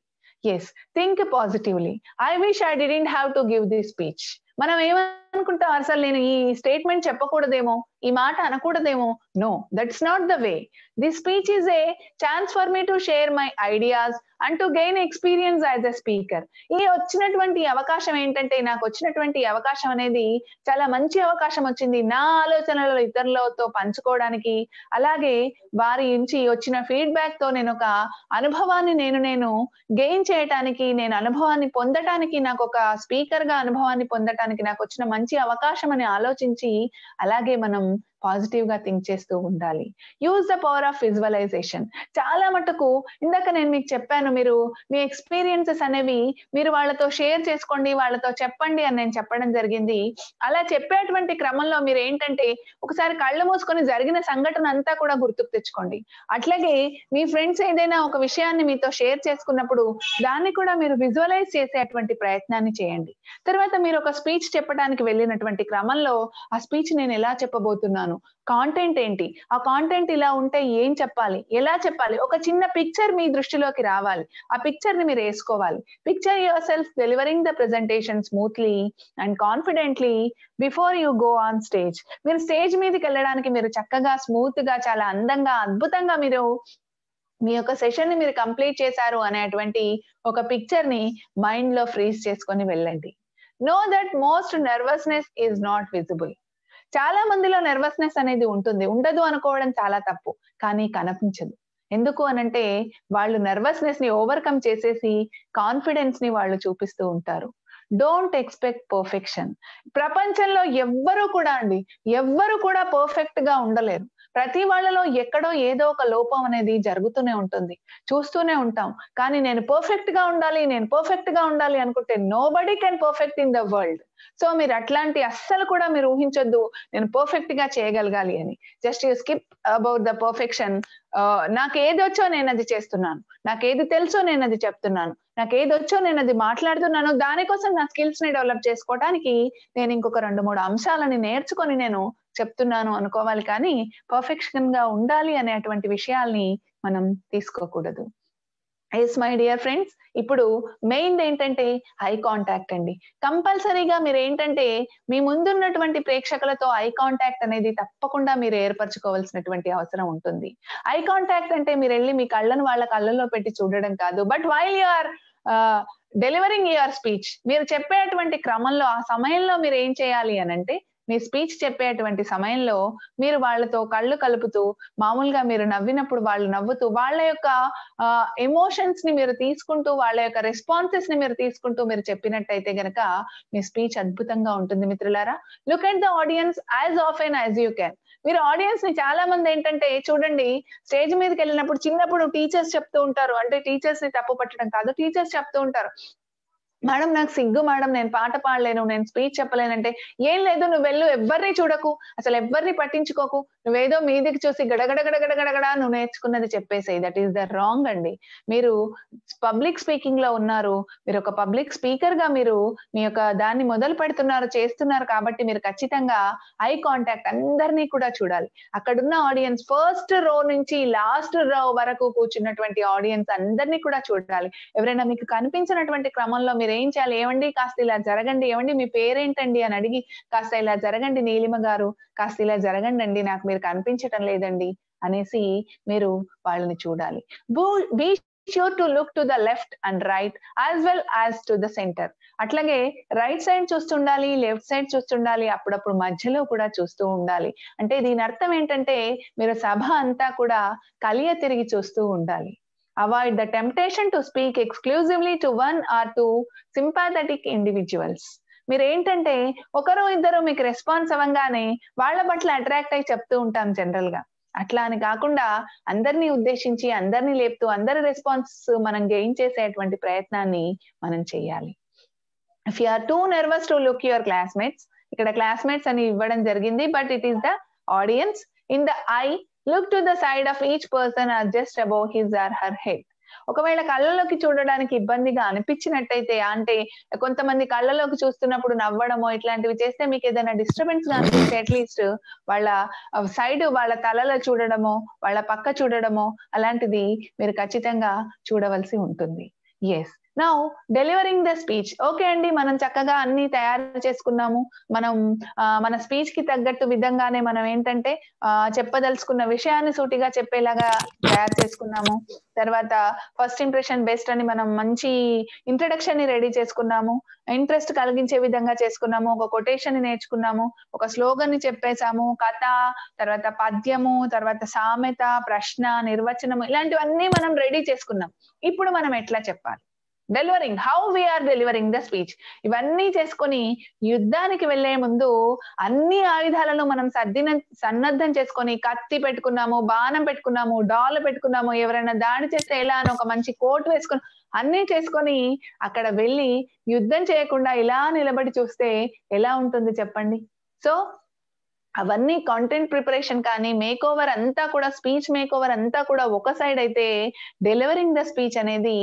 Yes think positively I wish I didn't have to give the speech మనం ఏమైనా ఏమనుకుంటాం అసలు నేను ఈ స్టేట్మెంట్ చెప్పకూడదేమో ఈ మాట అనకూడదేమో. No that's not the way the speech is a chance for me to share my ideas and to gain experience as a speaker ఈ వచ్చినటువంటి అవకాశం ఏంటంటే నాకు వచ్చినటువంటి అవకాశం అనేది చాలా మంచి అవకాశం వచ్చింది. నా ఆలోచనలు ఇతరులతో పంచుకోవడానికి అలాగే వారి నుంచి వచ్చిన ఫీడ్బ్యాక్తో నేను ఒక అనుభవాన్ని నేను నేను గెయిన్ చేయటానికి నేను అనుభవాన్ని పొందటానికి నాకు ఒక స్పీకర్గా అనుభవాన్ని పొందటానికి నాకు వచ్చిన మంచి మంచి అవకాశం అని ఆలోచించి అలాగే మనం పాజిటివ్గా థింక్ చేస్తూ ఉండాలి. Use the power of visualisation చాలా మటుకు ఇందాక నేను మీకు చెప్పాను మీరు మీ ఎక్స్పీరియన్సెస్ అనేవి మీరు వాళ్ళతో షేర్ చేసుకోండి వాళ్ళతో చెప్పండి అని నేను చెప్పడం జరిగింది. అలా చెప్పేటువంటి క్రమంలో మీరు ఏంటంటే ఒకసారి కళ్ళు మూసుకొని జరిగిన సంఘటన అంతా కూడా గుర్తుకు తెచ్చుకోండి. అట్లాగే మీ ఫ్రెండ్స్ ఏదైనా ఒక విషయాన్ని మీతో షేర్ చేసుకున్నప్పుడు దాన్ని కూడా మీరు విజువలైజ్ చేసేటువంటి ప్రయత్నాన్ని చేయండి. తర్వాత మీరు ఒక స్పీచ్ చెప్పడానికి వెళ్ళినటువంటి క్రమంలో ఆ స్పీచ్ నేను ఎలా చెప్పబోతున్నాను? కాంటెంట్ ఏంటి? ఆ కాంటెంట్ ఇలా ఉంటే ఏం చెప్పాలి? ఎలా చెప్పాలి? ఒక చిన్న పిక్చర్ మీ దృష్టిలోకి రావాలి. ఆ పిక్చర్ని మీరు వేసుకోవాలి. Picture yourself delivering the presentation smoothly and confidently before you go on stage మీరు స్టేజ్ మీదకి వెళ్ళడానికి మీరు చక్కగా స్మూత్గా చాలా అందంగా అద్భుతంగా మీరు మీ యొక్క సెషన్ని మీరు కంప్లీట్ చేశారు అనేటువంటి ఒక పిక్చర్ని మైండ్లో ఫ్రీజ్ చేసుకొని వెళ్ళండి. Know that most nervousness is not visible చాలా మందిలో నర్వస్నెస్ అనేది ఉంటుంది. ఉండదు అనుకోవడం చాలా తప్పు కానీ కనిపించదు. ఎందుకు అనంటే వాళ్ళు నర్వస్నెస్ని ఓవర్కమ్ చేసేసి కాన్ఫిడెన్స్ని వాళ్ళు చూపిస్తూ ఉంటారు. డోంట్ ఎక్స్పెక్ట్ పర్ఫెక్షన్ ప్రపంచంలో ఎవ్వరు కూడా అండి ఎవ్వరు కూడా పర్ఫెక్ట్గా ఉండలేరు. ప్రతి వాళ్ళలో ఎక్కడో ఏదో ఒక లోపం అనేది జరుగుతూనే ఉంటుంది. చూస్తూనే ఉంటాం. కానీ నేను పర్ఫెక్ట్గా ఉండాలి నేను పర్ఫెక్ట్గా ఉండాలి అనుకుంటే nobody can perfect in the world so మీరు అట్లాంటి అస్సలు కూడా మీరు ఊహించొద్దు నేను పర్ఫెక్ట్గా చేయగలగాలి అని. Just you skip about the perfection నాకు ఏది వచ్చో నేను అది చేస్తున్నాను. నాకు ఏది తెలుసో నేను అది చెప్తున్నాను. నాకు ఏది వచ్చో నేను అది మాట్లాడుతున్నాను. దానికోసం నా స్కిల్స్ని డెవలప్ చేసుకోవడానికి నేను ఇంకొక రెండు మూడు అంశాలని నేర్చుకొని నేను చెప్తున్నాను అనుకోవాలి కానీ పర్ఫెక్షన్గా ఉండాలి అనేటువంటి విషయాల్ని మనం తీసుకోకూడదు. ఎస్ మై డియర్ ఫ్రెండ్స్ ఇప్పుడు మెయిన్ ఏంటంటే ఐ కాంటాక్ట్ అండి. కంపల్సరీగా మీరు ఏంటంటే మీ ముందున్నటువంటి ప్రేక్షకులతో ఐ కాంటాక్ట్ అనేది తప్పకుండా మీరు ఏర్పరచుకోవాల్సినటువంటి అవసరం ఉంటుంది. ఐ కాంటాక్ట్ అంటే మీరు వెళ్ళి మీ కళ్ళను వాళ్ళ కళ్ళల్లో పెట్టి చూడడం కాదు. But while you are delivering your speech మీరు చెప్పేటువంటి క్రమంలో ఆ సమయంలో మీరు ఏం చేయాలి అని అంటే మీ స్పీచ్ చెప్పేటువంటి సమయంలో మీరు వాళ్ళతో కళ్ళు కలుపుతూ మామూలుగా మీరు నవ్వినప్పుడు వాళ్ళు నవ్వుతూ వాళ్ళ యొక్క ఎమోషన్స్ని మీరు తీసుకుంటూ వాళ్ళ యొక్క రెస్పాన్సెస్ని మీరు తీసుకుంటూ మీరు చెప్పినట్టయితే గనక మీ స్పీచ్ అద్భుతంగా ఉంటుంది మిత్రులారా. Look at the audience as an as you can మీరు ఆడియన్స్ని చాలా మంది ఏంటంటే చూడండి స్టేజ్ మీదకి వెళ్ళినప్పుడు చిన్నప్పుడు టీచర్స్ చెప్తూ ఉంటారు. అంటే టీచర్స్ని తప్పు పట్టడం కాదు టీచర్స్ చెప్తూ ఉంటారు. మేడం నాకు సిగ్గు మేడం నేను పాట పాడలేను నేను స్పీచ్ చెప్పలేనంటే ఏం లేదు నువ్వు వెళ్ళు ఎవరిని చూడకు అసలు ఎవరిని పట్టించుకోకు. నువ్వేదో మీదికి చూసి గడగడ గడగడ గడగడ నువ్వు నేర్చుకున్నది చెప్పేసేయి. దట్ ఈస్ ద రాంగ్ అండి. మీరు పబ్లిక్ స్పీకింగ్లో ఉన్నారు మీరు ఒక పబ్లిక్ స్పీకర్గా మీరు మీ యొక్క దాన్ని మొదలు పెడుతున్నారు చేస్తున్నారు కాబట్టి మీరు ఖచ్చితంగా ఐ కాంటాక్ట్ అందరినీ కూడా చూడాలి. అక్కడున్న ఆడియన్స్ ఫస్ట్ రో నుంచి లాస్ట్ రో వరకు కూర్చున్నటువంటి ఆడియన్స్ అందరినీ కూడా చూడాలి. ఎవరైనా మీకు కనిపించినటువంటి క్రమంలో మీరు ఏం చేయాలి? ఏమండి కాస్త ఇలా జరగండి. ఏమండి మీ పేరేంటండి అని అడిగి కాస్త ఇలా జరగండి నీలిమ గారు కాస్త ఇలా జరగండి అండి నాకు మీరు కనిపించటం లేదండి అనేసి మీరు వాళ్ళని చూడాలి. Be sure to look to the left and right as well as to the centre. అట్లాగే రైట్ సైడ్ చూస్తుండాలి లెఫ్ట్ సైడ్ చూస్తుండాలి అప్పుడప్పుడు మధ్యలో కూడా చూస్తూ ఉండాలి. అంటే దీని అర్థం ఏంటంటే మీరు సభ అంతా కూడా కలియ తిరిగి చూస్తూ ఉండాలి. Avoid the temptation to speak exclusively to one or two sympathetic individuals మీరు ఏంటంటే ఒకరు ఇద్దరు మీకు రెస్పాన్స్ అవ్వగానే వాళ్ళ పట్ల అట్రాక్ట్ అయి చెప్తూ ఉంటాం జనరల్గా. అట్లా అని కాకుండా అందరినీ ఉద్దేశించి అందరినీ లేపుతూ అందరి రెస్పాన్స్ మనం గెయిన్ చేసేటువంటి ప్రయత్నాన్ని మనం చేయాలి. If you are too nervous to look your classmates ఇక్కడ క్లాస్మేట్స్ అని ఇవ్వడం జరిగింది but it is the audience in the eye look to the side of each person or just above his or her head ఒకవేళ కళ్ళలోకి చూడడానికి ఇబ్బందిగా అనిపించినట్టయితే అంటే కొంతమంది కళ్ళలోకి చూస్తున్నప్పుడు నవ్వడమో ఇట్లాంటివి చేస్తే మీకు ఏదైనా డిస్టర్బెన్స్గా అనిపిస్తే అట్లీస్ట్ వాళ్ళ సైడ్ వాళ్ళ తలలో చూడడమో వాళ్ళ పక్క చూడడమో అలాంటిది మీరు ఖచ్చితంగా చూడవలసి ఉంటుంది. Yes now delivering the speech okay అండి మనం చక్కగా అన్ని తయారు చేసుకున్నాము. మనం మన స్పీచ్కి తగ్గట్టు విధంగానే మనం ఏంటంటే చెప్పదలుచుకున్న విషయాన్ని సూటిగా చెప్పేలాగా తయారు చేసుకున్నాము. తర్వాత ఫస్ట్ ఇంప్రెషన్ బెస్ట్ అని మనం మంచి ఇంట్రడక్షన్ని రెడీ చేసుకున్నాము. ఇంట్రెస్ట్ కలిగించే విధంగా చేసుకున్నాము. ఒక కొటేషన్ని నేర్చుకున్నాము. ఒక స్లోగన్ని చెప్పేశాము. కథ తర్వాత పద్యము తర్వాత సామెత ప్రశ్న నిర్వచనము ఇలాంటివన్నీ మనం రెడీ చేసుకున్నాం. ఇప్పుడు మనం ఎట్లా చెప్పాలి? Delivering how we are delivering the speech ఇవన్నీ చేసుకొని యుద్ధానికి వెళ్ళే ముందు అన్ని ఆయుధాలను మనం సర్దిన సన్నద్ధం చేసుకొని కత్తి పెట్టుకున్నాము బాణం పెట్టుకున్నాము డాల్ పెట్టుకున్నాము ఎవరైనా దాడి చేస్తే ఎలా అని ఒక మంచి కోట్ వేసుకుని అన్ని చేసుకొని అక్కడ వెళ్ళి యుద్ధం చేయకుండా ఇలా నిలబడి చూస్తే ఎలా ఉంటుంది చెప్పండి? సో అవన్నీ కంటెంట్ ప్రిపరేషన్ కానీ మేక్ ఓవర్ అంతా కూడా స్పీచ్ మేక్ ఓవర్ అంతా కూడా ఒక సైడ్ అయితే డెలివరింగ్ ద స్పీచ్ అనేది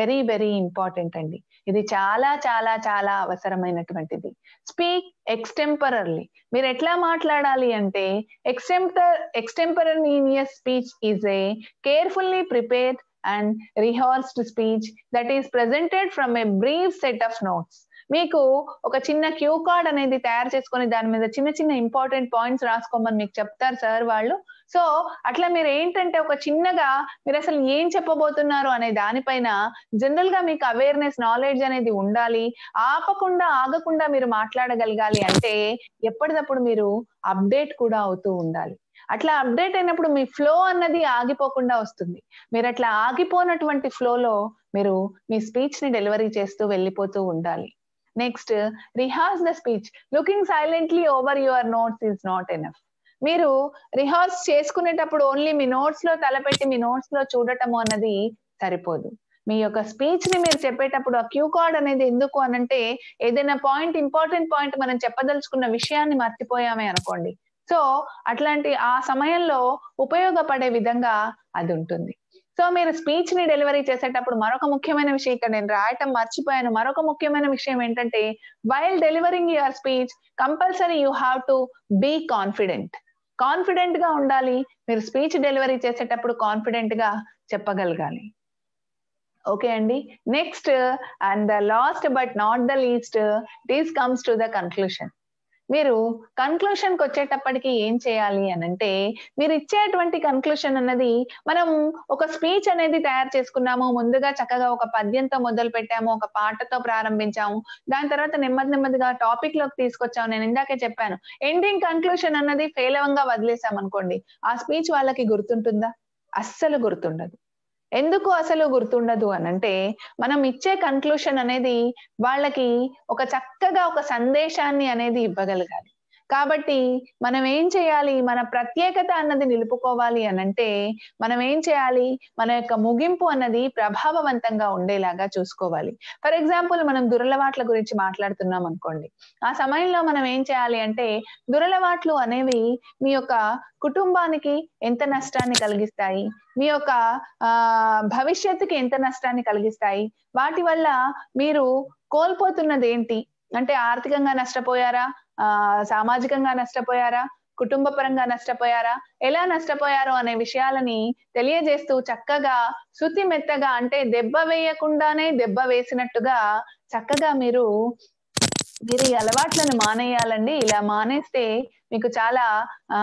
వెరీ వెరీ ఇంపార్టెంట్ అండి. ఇది చాలా చాలా చాలా అవసరమైనటువంటిది. స్పీక్ ఎక్స్టెంపరర్లీ మీరు ఎట్లా మాట్లాడాలి అంటే extempore extemporaneous speech is a carefully prepared and rehearsed speech that is presented from a brief set of notes మీకు ఒక చిన్న క్యూ కార్డ్ అనేది తయారు చేసుకొని దాని మీద చిన్న చిన్న ఇంపార్టెంట్ పాయింట్స్ రాసుకోమని మీకు చెప్తారు సార్ వాళ్ళు. సో అట్లా మీరు ఏంటంటే ఒక చిన్నగా మీరు అసలు ఏం చెప్పబోతున్నారు అనే దానిపైన జనరల్గా మీకు అవేర్నెస్ నాలెడ్జ్ అనేది ఉండాలి. ఆపకుండా ఆగకుండా మీరు మాట్లాడగలగాలి అంటే ఎప్పటికప్పుడు మీరు అప్డేట్ కూడా అవుతూ ఉండాలి. అట్లా అప్డేట్ అయినప్పుడు మీ ఫ్లో అన్నది ఆగిపోకుండా వస్తుంది. మీరు అట్లా ఆగిపోనటువంటి ఫ్లోలో మీరు మీ స్పీచ్ని డెలివరీ చేస్తూ వెళ్ళిపోతూ ఉండాలి. Next rehearse the speech looking silently over your notes is not enough మీరు రిహార్స్ చేసుకునేటప్పుడు ఓన్లీ మీ నోట్స్లో తలపెట్టి మీ నోట్స్లో చూడటం అన్నది సరిపోదు. మీ యొక్క స్పీచ్ని మీరు చెప్పేటప్పుడు ఆ క్యూ కార్డ్ అనేది ఎందుకు అనంటే ఏదైనా పాయింట్ ఇంపార్టెంట్ పాయింట్ మనం చెప్పదలుచుకున్న విషయాన్ని మర్చిపోయామే అనుకోండి. సో అట్లాంటి ఆ సమయంలో ఉపయోగపడే విధంగా అది ఉంటుంది. సో మీరు స్పీచ్ని డెలివరీ చేసేటప్పుడు మరొక ముఖ్యమైన విషయం ఇక్కడ నేను రాయటం మర్చిపోయాను. మరొక ముఖ్యమైన విషయం ఏంటంటే while delivering your speech compulsory you have to be confident కాన్ఫిడెంట్గా ఉండాలి. మీరు స్పీచ్ డెలివరీ చేసేటప్పుడు కాన్ఫిడెంట్గా చెప్పగలగాలి. ఓకే అండి? Next and the last but not the least this comes to the conclusion మీరు కన్క్లూషన్కి వచ్చేటప్పటికి ఏం చేయాలి అని అంటే మీరు ఇచ్చేటువంటి కన్క్లూషన్ అన్నది మనం ఒక స్పీచ్ అనేది తయారు చేసుకున్నాము ముందుగా చక్కగా ఒక పద్యంతో మొదలు పెట్టాము ఒక పాటతో ప్రారంభించాము దాని తర్వాత నెమ్మది నెమ్మదిగా టాపిక్లోకి తీసుకొచ్చాము. నేను ఇందాకే చెప్పాను ఎండింగ్ కన్క్లూషన్ అన్నది ఫెయిలవంగా వదిలేసాం అనుకోండి ఆ స్పీచ్ వాళ్ళకి గుర్తుంటుందా? అస్సలు గుర్తుండదు. ఎందుకు అసలు గుర్తుండదు అనంటే మనం ఇచ్చే కన్క్లూషన్ అనేది వాళ్ళకి ఒక చక్కగా ఒక సందేశాన్ని అనేది ఇవ్వగలగాలి. కాబట్టి మనం ఏం చేయాలి? మన ప్రత్యేకత అన్నది నిలుపుకోవాలి అనంటే మనం ఏం చేయాలి? మన యొక్క ముగింపు అన్నది ప్రభావవంతంగా ఉండేలాగా చూసుకోవాలి. ఫర్ ఎగ్జాంపుల్ మనం దురలవాట్ల గురించి మాట్లాడుతున్నాం అనుకోండి. ఆ సమయంలో మనం ఏం చేయాలి అంటే దురలవాట్లు అనేవి మీ యొక్క కుటుంబానికి ఎంత నష్టాన్ని కలిగిస్తాయి? మీ యొక్క ఆ భవిష్యత్తుకి ఎంత నష్టాన్ని కలిగిస్తాయి? వాటి వల్ల మీరు కోల్పోతున్నది ఏంటి అంటే ఆర్థికంగా నష్టపోయారా? ఆ సామాజికంగా నష్టపోయారా? కుటుంబ పరంగా నష్టపోయారా? ఎలా నష్టపోయారు అనే విషయాలని తెలియజేస్తూ చక్కగా శృతి మెత్తగా అంటే దెబ్బ వేయకుండానే దెబ్బ వేసినట్టుగా చక్కగా మీరు మీరు ఈ అలవాట్లను మానేయాలండి. ఇలా మానేస్తే మీకు చాలా ఆ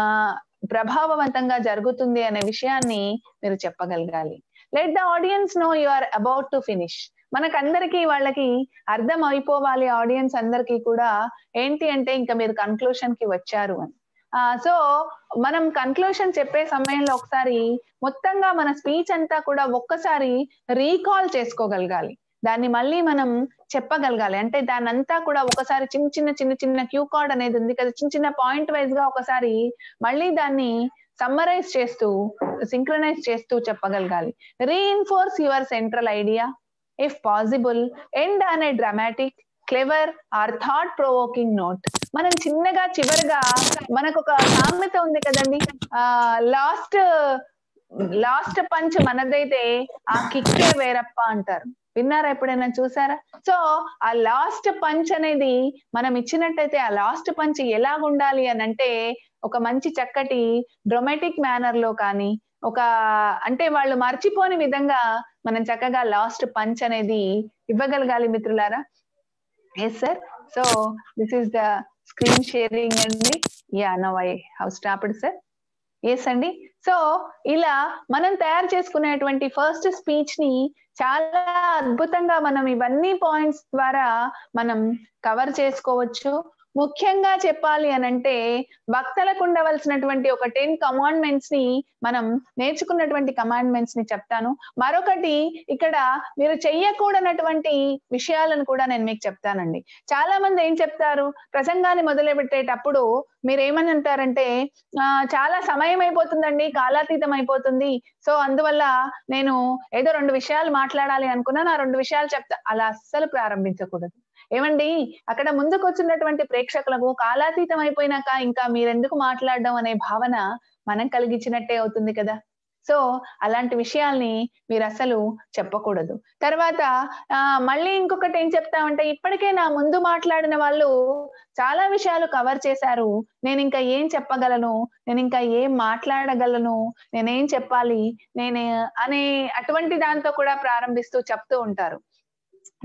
ప్రభావవంతంగా జరుగుతుంది అనే విషయాన్ని మీరు చెప్పగలగాలి. Let the audience know you are about to finish మనకందరికి వాళ్ళకి అర్థం అయిపోవాలి ఆడియన్స్ అందరికీ కూడా ఏంటి అంటే ఇంకా మీరు కన్క్లూషన్కి వచ్చారు అని. సో మనం కన్క్లూషన్ చెప్పే సమయంలో ఒకసారి మొత్తంగా మన స్పీచ్ అంతా కూడా ఒక్కసారి రీకాల్ చేసుకోగలగాలి. దాన్ని మళ్ళీ మనం చెప్పగలగాలి. అంటే దాని అంతా కూడా ఒకసారి చిన్న చిన్న చిన్న చిన్న క్యూ కార్డ్ అనేది ఉంది కదా చిన్న చిన్న పాయింట్ వైజ్గా ఒకసారి మళ్ళీ దాన్ని సమ్మరైజ్ చేస్తూ సింక్రనైజ్ చేస్తూ చెప్పగలగాలి. Reinforce your central idea if possible end అనే dramatic clever or thought provoking note మనం చిన్నగా చివరిగా మనకు ఒక సామెత ఉంది కదండి. ఆ లాస్ట్ లాస్ట్ పంచ్ మనదైతే ఆ కిక్కే వేరప్ప అంటారు. విన్నారా ఎప్పుడైనా చూసారా? సో ఆ లాస్ట్ పంచ్ అనేది మనం ఇచ్చినట్టయితే ఆ లాస్ట్ పంచ్ ఎలా ఉండాలి అని అంటే ఒక మంచి చక్కటి డ్రొమాటిక్ మేనర్లో కానీ ఒక అంటే వాళ్ళు మర్చిపోని విధంగా మనం చక్కగా లాస్ట్ పంచ్ అనేది ఇవ్వగలగాలి మిత్రులారా? Yes sir so this is the screen sharing అండి. Yeah now I have stopped sir yes అండి. సో ఇలా మనం తయారు చేసుకునేటువంటి ఫస్ట్ స్పీచ్ని చాలా అద్భుతంగా మనం ఇవన్నీ పాయింట్స్ ద్వారా మనం కవర్ చేసుకోవచ్చు. ముఖ్యంగా చెప్పాలి అని అంటే భక్తలకు ఉండవలసినటువంటి ఒక టెన్ కమాండ్మెంట్స్ని మనం నేర్చుకున్నటువంటి కమాండ్మెంట్స్ని చెప్తాను. మరొకటి ఇక్కడ మీరు చెయ్యకూడనటువంటి విషయాలను కూడా నేను మీకు చెప్తానండి. చాలా మంది ఏం చెప్తారు? ప్రసంగాన్ని మొదలుపెట్టేటప్పుడు మీరేమని అంటారంటే ఆ చాలా సమయం అయిపోతుందండి కాలాతీతం అయిపోతుంది. సో అందువల్ల నేను ఏదో రెండు విషయాలు మాట్లాడాలి అనుకున్నా నా రెండు విషయాలు చెప్తా. అలా అస్సలు ప్రారంభించకూడదు. ఏమండి అక్కడ ముందుకు వచ్చినటువంటి ప్రేక్షకులకు కాలాతీతం అయిపోయినాక ఇంకా మీరెందుకు మాట్లాడడం అనే భావన మనం కలిగించినట్టే అవుతుంది కదా. సో అలాంటి విషయాల్ని మీరు అసలు చెప్పకూడదు. తర్వాత ఆ మళ్ళీ ఇంకొకటి ఏం చెప్తామంటే ఇప్పటికే నా ముందు మాట్లాడిన వాళ్ళు చాలా విషయాలు కవర్ చేశారు. నేను ఇంకా ఏం చెప్పగలను? నేను ఇంకా ఏం మాట్లాడగలను? నేనేం చెప్పాలి? నేనే అనే అటువంటి దాంతో కూడా ప్రారంభిస్తూ చెప్తూ ఉంటారు.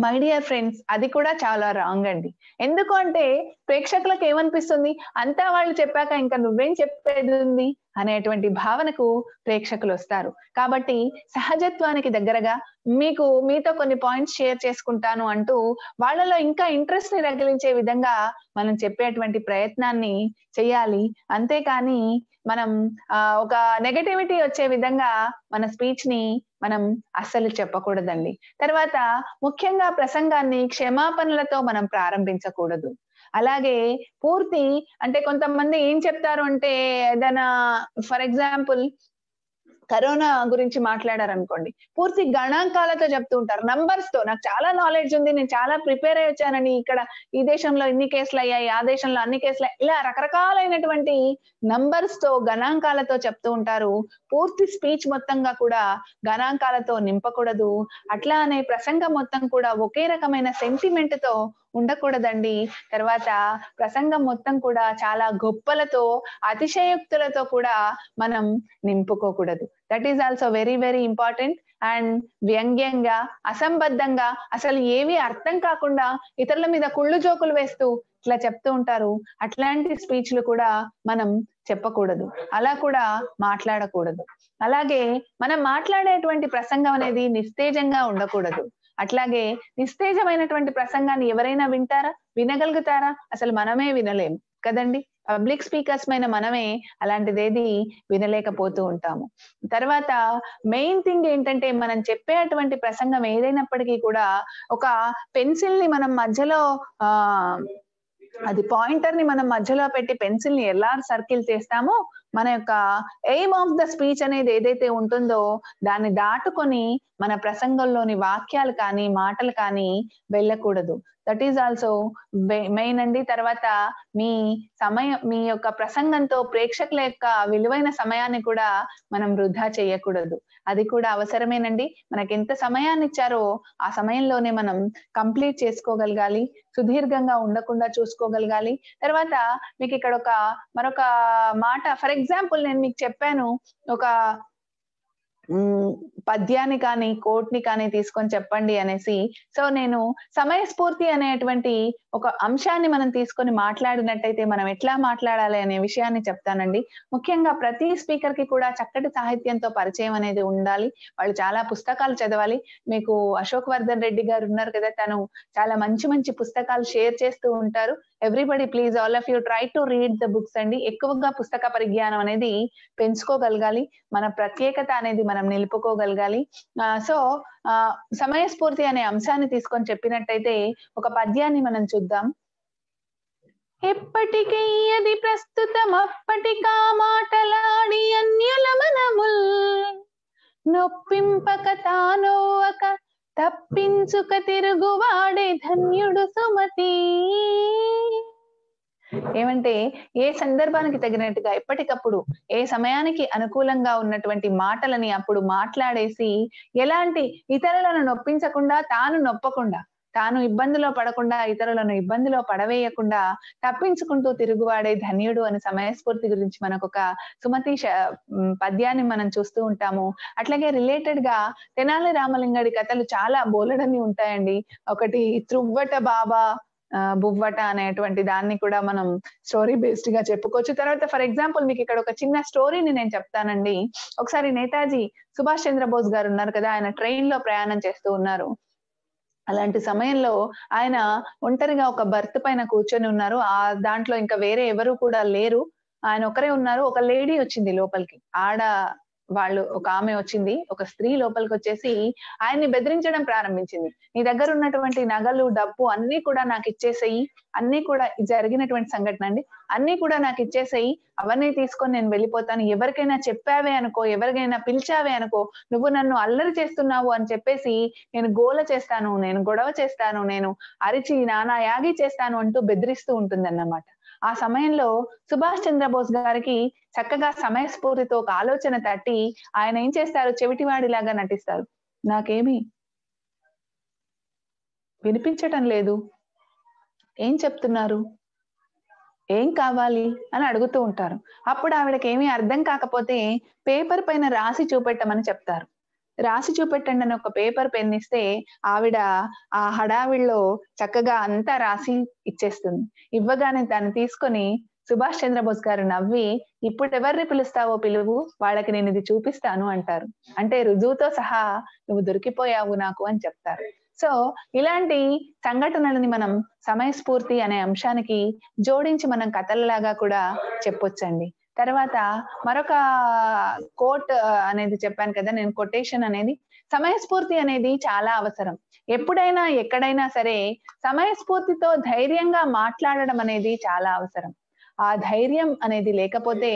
మై డియర్ ఫ్రెండ్స్ అది కూడా చాలా రాంగ్ అండి. ఎందుకు అంటే ప్రేక్షకులకు ఏమనిపిస్తుంది? అంతా వాళ్ళు చెప్పాక ఇంకా నువ్వేం చెప్పేది ఉంది? అనేటువంటి భావనకు ప్రేక్షకులు వస్తారు. కాబట్టి సహజత్వానికి దగ్గరగా మీకు మీతో కొన్ని పాయింట్స్ షేర్ చేసుకుంటాను అంటూ వాళ్ళలో ఇంకా ఇంట్రెస్ట్ని రగిలించే విధంగా మనం చెప్పేటువంటి ప్రయత్నాన్ని చేయాలి. అంతేకాని మనం ఆ ఒక నెగటివిటీ వచ్చే విధంగా మన స్పీచ్ని మనం అస్సలు చెప్పకూడదండి. తర్వాత ముఖ్యంగా ప్రసంగాన్ని క్షమాపణలతో మనం ప్రారంభించకూడదు. అలాగే పూర్తి అంటే కొంతమంది ఏం చెప్తారు అంటే ఏదైనా ఫర్ ఎగ్జాంపుల్ కరోనా గురించి మాట్లాడారనుకోండి పూర్తి గణాంకాలతో చెప్తూ ఉంటారు. నంబర్స్తో. నాకు చాలా నాలెడ్జ్ ఉంది. నేను చాలా ప్రిపేర్ అయ్యి వచ్చానని ఇక్కడ ఈ దేశంలో ఇన్ని కేసులు అయ్యాయి ఆ దేశంలో అన్ని కేసులు ఇలా రకరకాలైనటువంటి నంబర్స్తో గణాంకాలతో చెప్తూ ఉంటారు. పూర్తి స్పీచ్ మొత్తంగా కూడా గణాంకాలతో నింపకూడదు. అట్లా అనే ప్రసంగం మొత్తం కూడా ఒకే రకమైన సెంటిమెంట్తో ఉండకూడదండి. తర్వాత ప్రసంగం మొత్తం కూడా చాలా గొప్పలతో అతిశయోక్తులతో కూడా మనం నింపుకోకూడదు. That is also very very important and వ్యంగ్యంగా అసంబద్ధంగా అసలు ఏవి అర్థం కాకుండా ఇతరుల మీద కుళ్ళు జోకులు వేస్తూ ఇట్లా చెప్తూ ఉంటారు. అట్లాంటి స్పీచ్లు కూడా మనం చెప్పకూడదు. అలా కూడా మాట్లాడకూడదు. అలాగే మనం మాట్లాడేటువంటి ప్రసంగం అనేది నిస్తేజంగా ఉండకూడదు. అట్లాగే నిస్తేజమైనటువంటి ప్రసంగాన్ని ఎవరైనా వింటారా? వినగలుగుతారా? అసలు మనమే వినలేం కదండి? పబ్లిక్ స్పీకర్స్ మైన మనమే అలాంటిదేది వినలేకపోతూ ఉంటాము. తర్వాత మెయిన్ థింగ్ ఏంటంటే మనం చెప్పే అటువంటి ప్రసంగం ఏదైనప్పటికీ కూడా ఒక పెన్సిల్ని మనం మధ్యలో ఆ అది పాయింటర్ని మనం మధ్యలో పెట్టి పెన్సిల్ని ఎలా సర్కిల్ చేస్తామో మన యొక్క ఎయిమ్ ఆఫ్ ద స్పీచ్ అనేది ఏదైతే ఉంటుందో దాన్ని దాటుకొని మన ప్రసంగంలోని వాక్యాలు కానీ మాటలు కానీ వెళ్ళకూడదు. దట్ ఈజ్ ఆల్సో మెయిన్ అండి. తర్వాత మీ సమయం మీ యొక్క ప్రసంగంతో ప్రేక్షకుల యొక్క విలువైన సమయాన్ని కూడా మనం వృధా చేయకూడదు. అది కూడా అవసరమేనండి. మనకి ఎంత సమయాన్ని ఇచ్చారో ఆ సమయంలోనే మనం కంప్లీట్ చేసుకోగలగాలి సుదీర్ఘంగా ఉండకుండా చూసుకోగలగాలి. తర్వాత మీకు ఇక్కడ ఒక మరొక మాట ఫర్ ఎగ్జాంపుల్ నేను మీకు చెప్పాను. ఒక పద్యాన్ని కానీ కోట్ని కానీ తీసుకొని చెప్పండి అనేసి. సో నేను సమయస్ఫూర్తి అనేటువంటి ఒక అంశాన్ని మనం తీసుకొని మాట్లాడినట్టయితే మనం ఎట్లా మాట్లాడాలి అనే విషయాన్ని చెప్తానండి. ముఖ్యంగా ప్రతి స్పీకర్కి కూడా చక్కటి సాహిత్యంతో పరిచయం అనేది ఉండాలి. వాళ్ళు చాలా పుస్తకాలు చదవాలి. మీకు అశోక్ వర్ధన్ రెడ్డి గారు ఉన్నారు కదా తను చాలా మంచి మంచి పుస్తకాలు షేర్ చేస్తూ ఉంటారు. Everybody please all of you try to read the books అండి. ఎక్కువగా పుస్తక పరిజ్ఞానం అనేది పెంచుకోగలగాలి. మన ప్రత్యేకత అనేది మనం నిలుపుకోగలగాలి. సో ఆ సమయస్ఫూర్తి అనే అంశాన్ని తీసుకొని చెప్పినట్టయితే ఒక పద్యాన్ని మనం చూద్దాం. ఎప్పటికీ అది ప్రస్తుతం అప్పటికా మాటలాడి అన్యుల మనముల్. నొప్పింపక తానోవక తప్పించుక తిరుగువాడే ధన్యుడు సుమతి. ఏమంటే ఏ సందర్భానికి తగినట్టుగా ఎప్పటికప్పుడు ఏ సమయానికి అనుకూలంగా ఉన్నటువంటి మాటలని అప్పుడు మాట్లాడేసి ఎలాంటి ఇతరులను నొప్పించకుండా తాను నొప్పకుండా తాను ఇబ్బందిలో పడకుండా ఇతరులను ఇబ్బందిలో పడవేయకుండా తప్పించుకుంటూ తిరుగువాడే ధన్యుడు అని సమయస్ఫూర్తి గురించి మనకు ఒక సుమతి పద్యాన్ని మనం చూస్తూ ఉంటాము. అట్లాగే రిలేటెడ్గా తెనాలి రామలింగడి కథలు చాలా బోలెడని ఉంటాయండి. ఒకటి త్రువ్వట బాబా బువ్వట అనేటువంటి దాన్ని కూడా మనం స్టోరీ బేస్డ్గా చెప్పుకోవచ్చు. తర్వాత ఫర్ ఎగ్జాంపుల్ మీకు ఇక్కడ ఒక చిన్న స్టోరీని నేను చెప్తానండి. ఒకసారి నేతాజీ సుభాష్ చంద్రబోస్ గారు ఉన్నారు కదా ఆయన ట్రైన్లో ప్రయాణం చేస్తూ ఉన్నారు. అలాంటి సమయంలో ఆయన ఒంటరిగా ఒక బర్త్ పైన కూర్చొని ఉన్నారు. ఆ దాంట్లో ఇంకా వేరే ఎవరు కూడా లేరు. ఆయన ఒకరే ఉన్నారు. ఒక లేడీ వచ్చింది లోపలికి. ఆడ వాళ్ళు ఒక ఆమె వచ్చింది ఒక స్త్రీ లోపలికి వచ్చేసి ఆయన్ని బెదిరించడం ప్రారంభించింది. నీ దగ్గర ఉన్నటువంటి నగలు డబ్బు అన్ని కూడా నాకు ఇచ్చేసేయి. అన్ని కూడా జరిగినటువంటి సంఘటన అండి. అన్ని కూడా నాకు ఇచ్చేసేయి. అవన్నీ తీసుకొని నేను వెళ్ళిపోతాను. ఎవరికైనా చెప్పావే అనుకో ఎవరికైనా పిలిచావే అనుకో నువ్వు నన్ను అల్లరి చేస్తున్నావు అని చెప్పేసి నేను గోల చేస్తాను నేను గొడవ చేస్తాను నేను అరిచి నానా యాగి చేస్తాను అంటూ బెదిరిస్తూ ఉంటుందన్నమాట. ఆ సమయంలో సుభాష్ చంద్రబోస్ గారికి చక్కగా సమయస్ఫూర్తితో ఒక ఆలోచన తట్టి ఆయన ఏం చేస్తారు? చెవిటివాడిలాగా నటిస్తారు. నాకేమి వినిపించటం లేదు. ఏం చెప్తున్నారు? ఏం కావాలి? అని అడుగుతూ ఉంటారు. అప్పుడు ఆవిడకి ఏమీ అర్థం కాకపోతే పేపర్ పైన రాసి చూపెట్టమని చెప్తారు. రాసి చూపెట్టండి అని ఒక పేపర్ పెన్ ఇస్తే ఆవిడ ఆ హడావిడిలో చక్కగా అంతా రాసి ఇచ్చేస్తుంది. ఇవ్వగానే దాన్ని తీసుకొని సుభాష్ చంద్రబోస్ గారు నవ్వి ఇప్పుడు ఎవరిని పిలుస్తావో పిలువు? వాళ్ళకి నేను ఇది చూపిస్తాను అంటారు. అంటే రుజువుతో సహా నువ్వు దొరికిపోయావు నాకు అని చెప్తారు. సో ఇలాంటి సంఘటనలని మనం సమయస్ఫూర్తి అనే అంశానికి జోడించి మనం కథలలాగా కూడా చెప్పొచ్చండి. తర్వాత మరొక కోట్ అనేది చెప్పాను కదా నేను కొటేషన్ అనేది సమయస్ఫూర్తి అనేది చాలా అవసరం. ఎప్పుడైనా ఎక్కడైనా సరే సమయస్ఫూర్తితో ధైర్యంగా మాట్లాడడం అనేది చాలా అవసరం. ఆ ధైర్యం అనేది లేకపోతే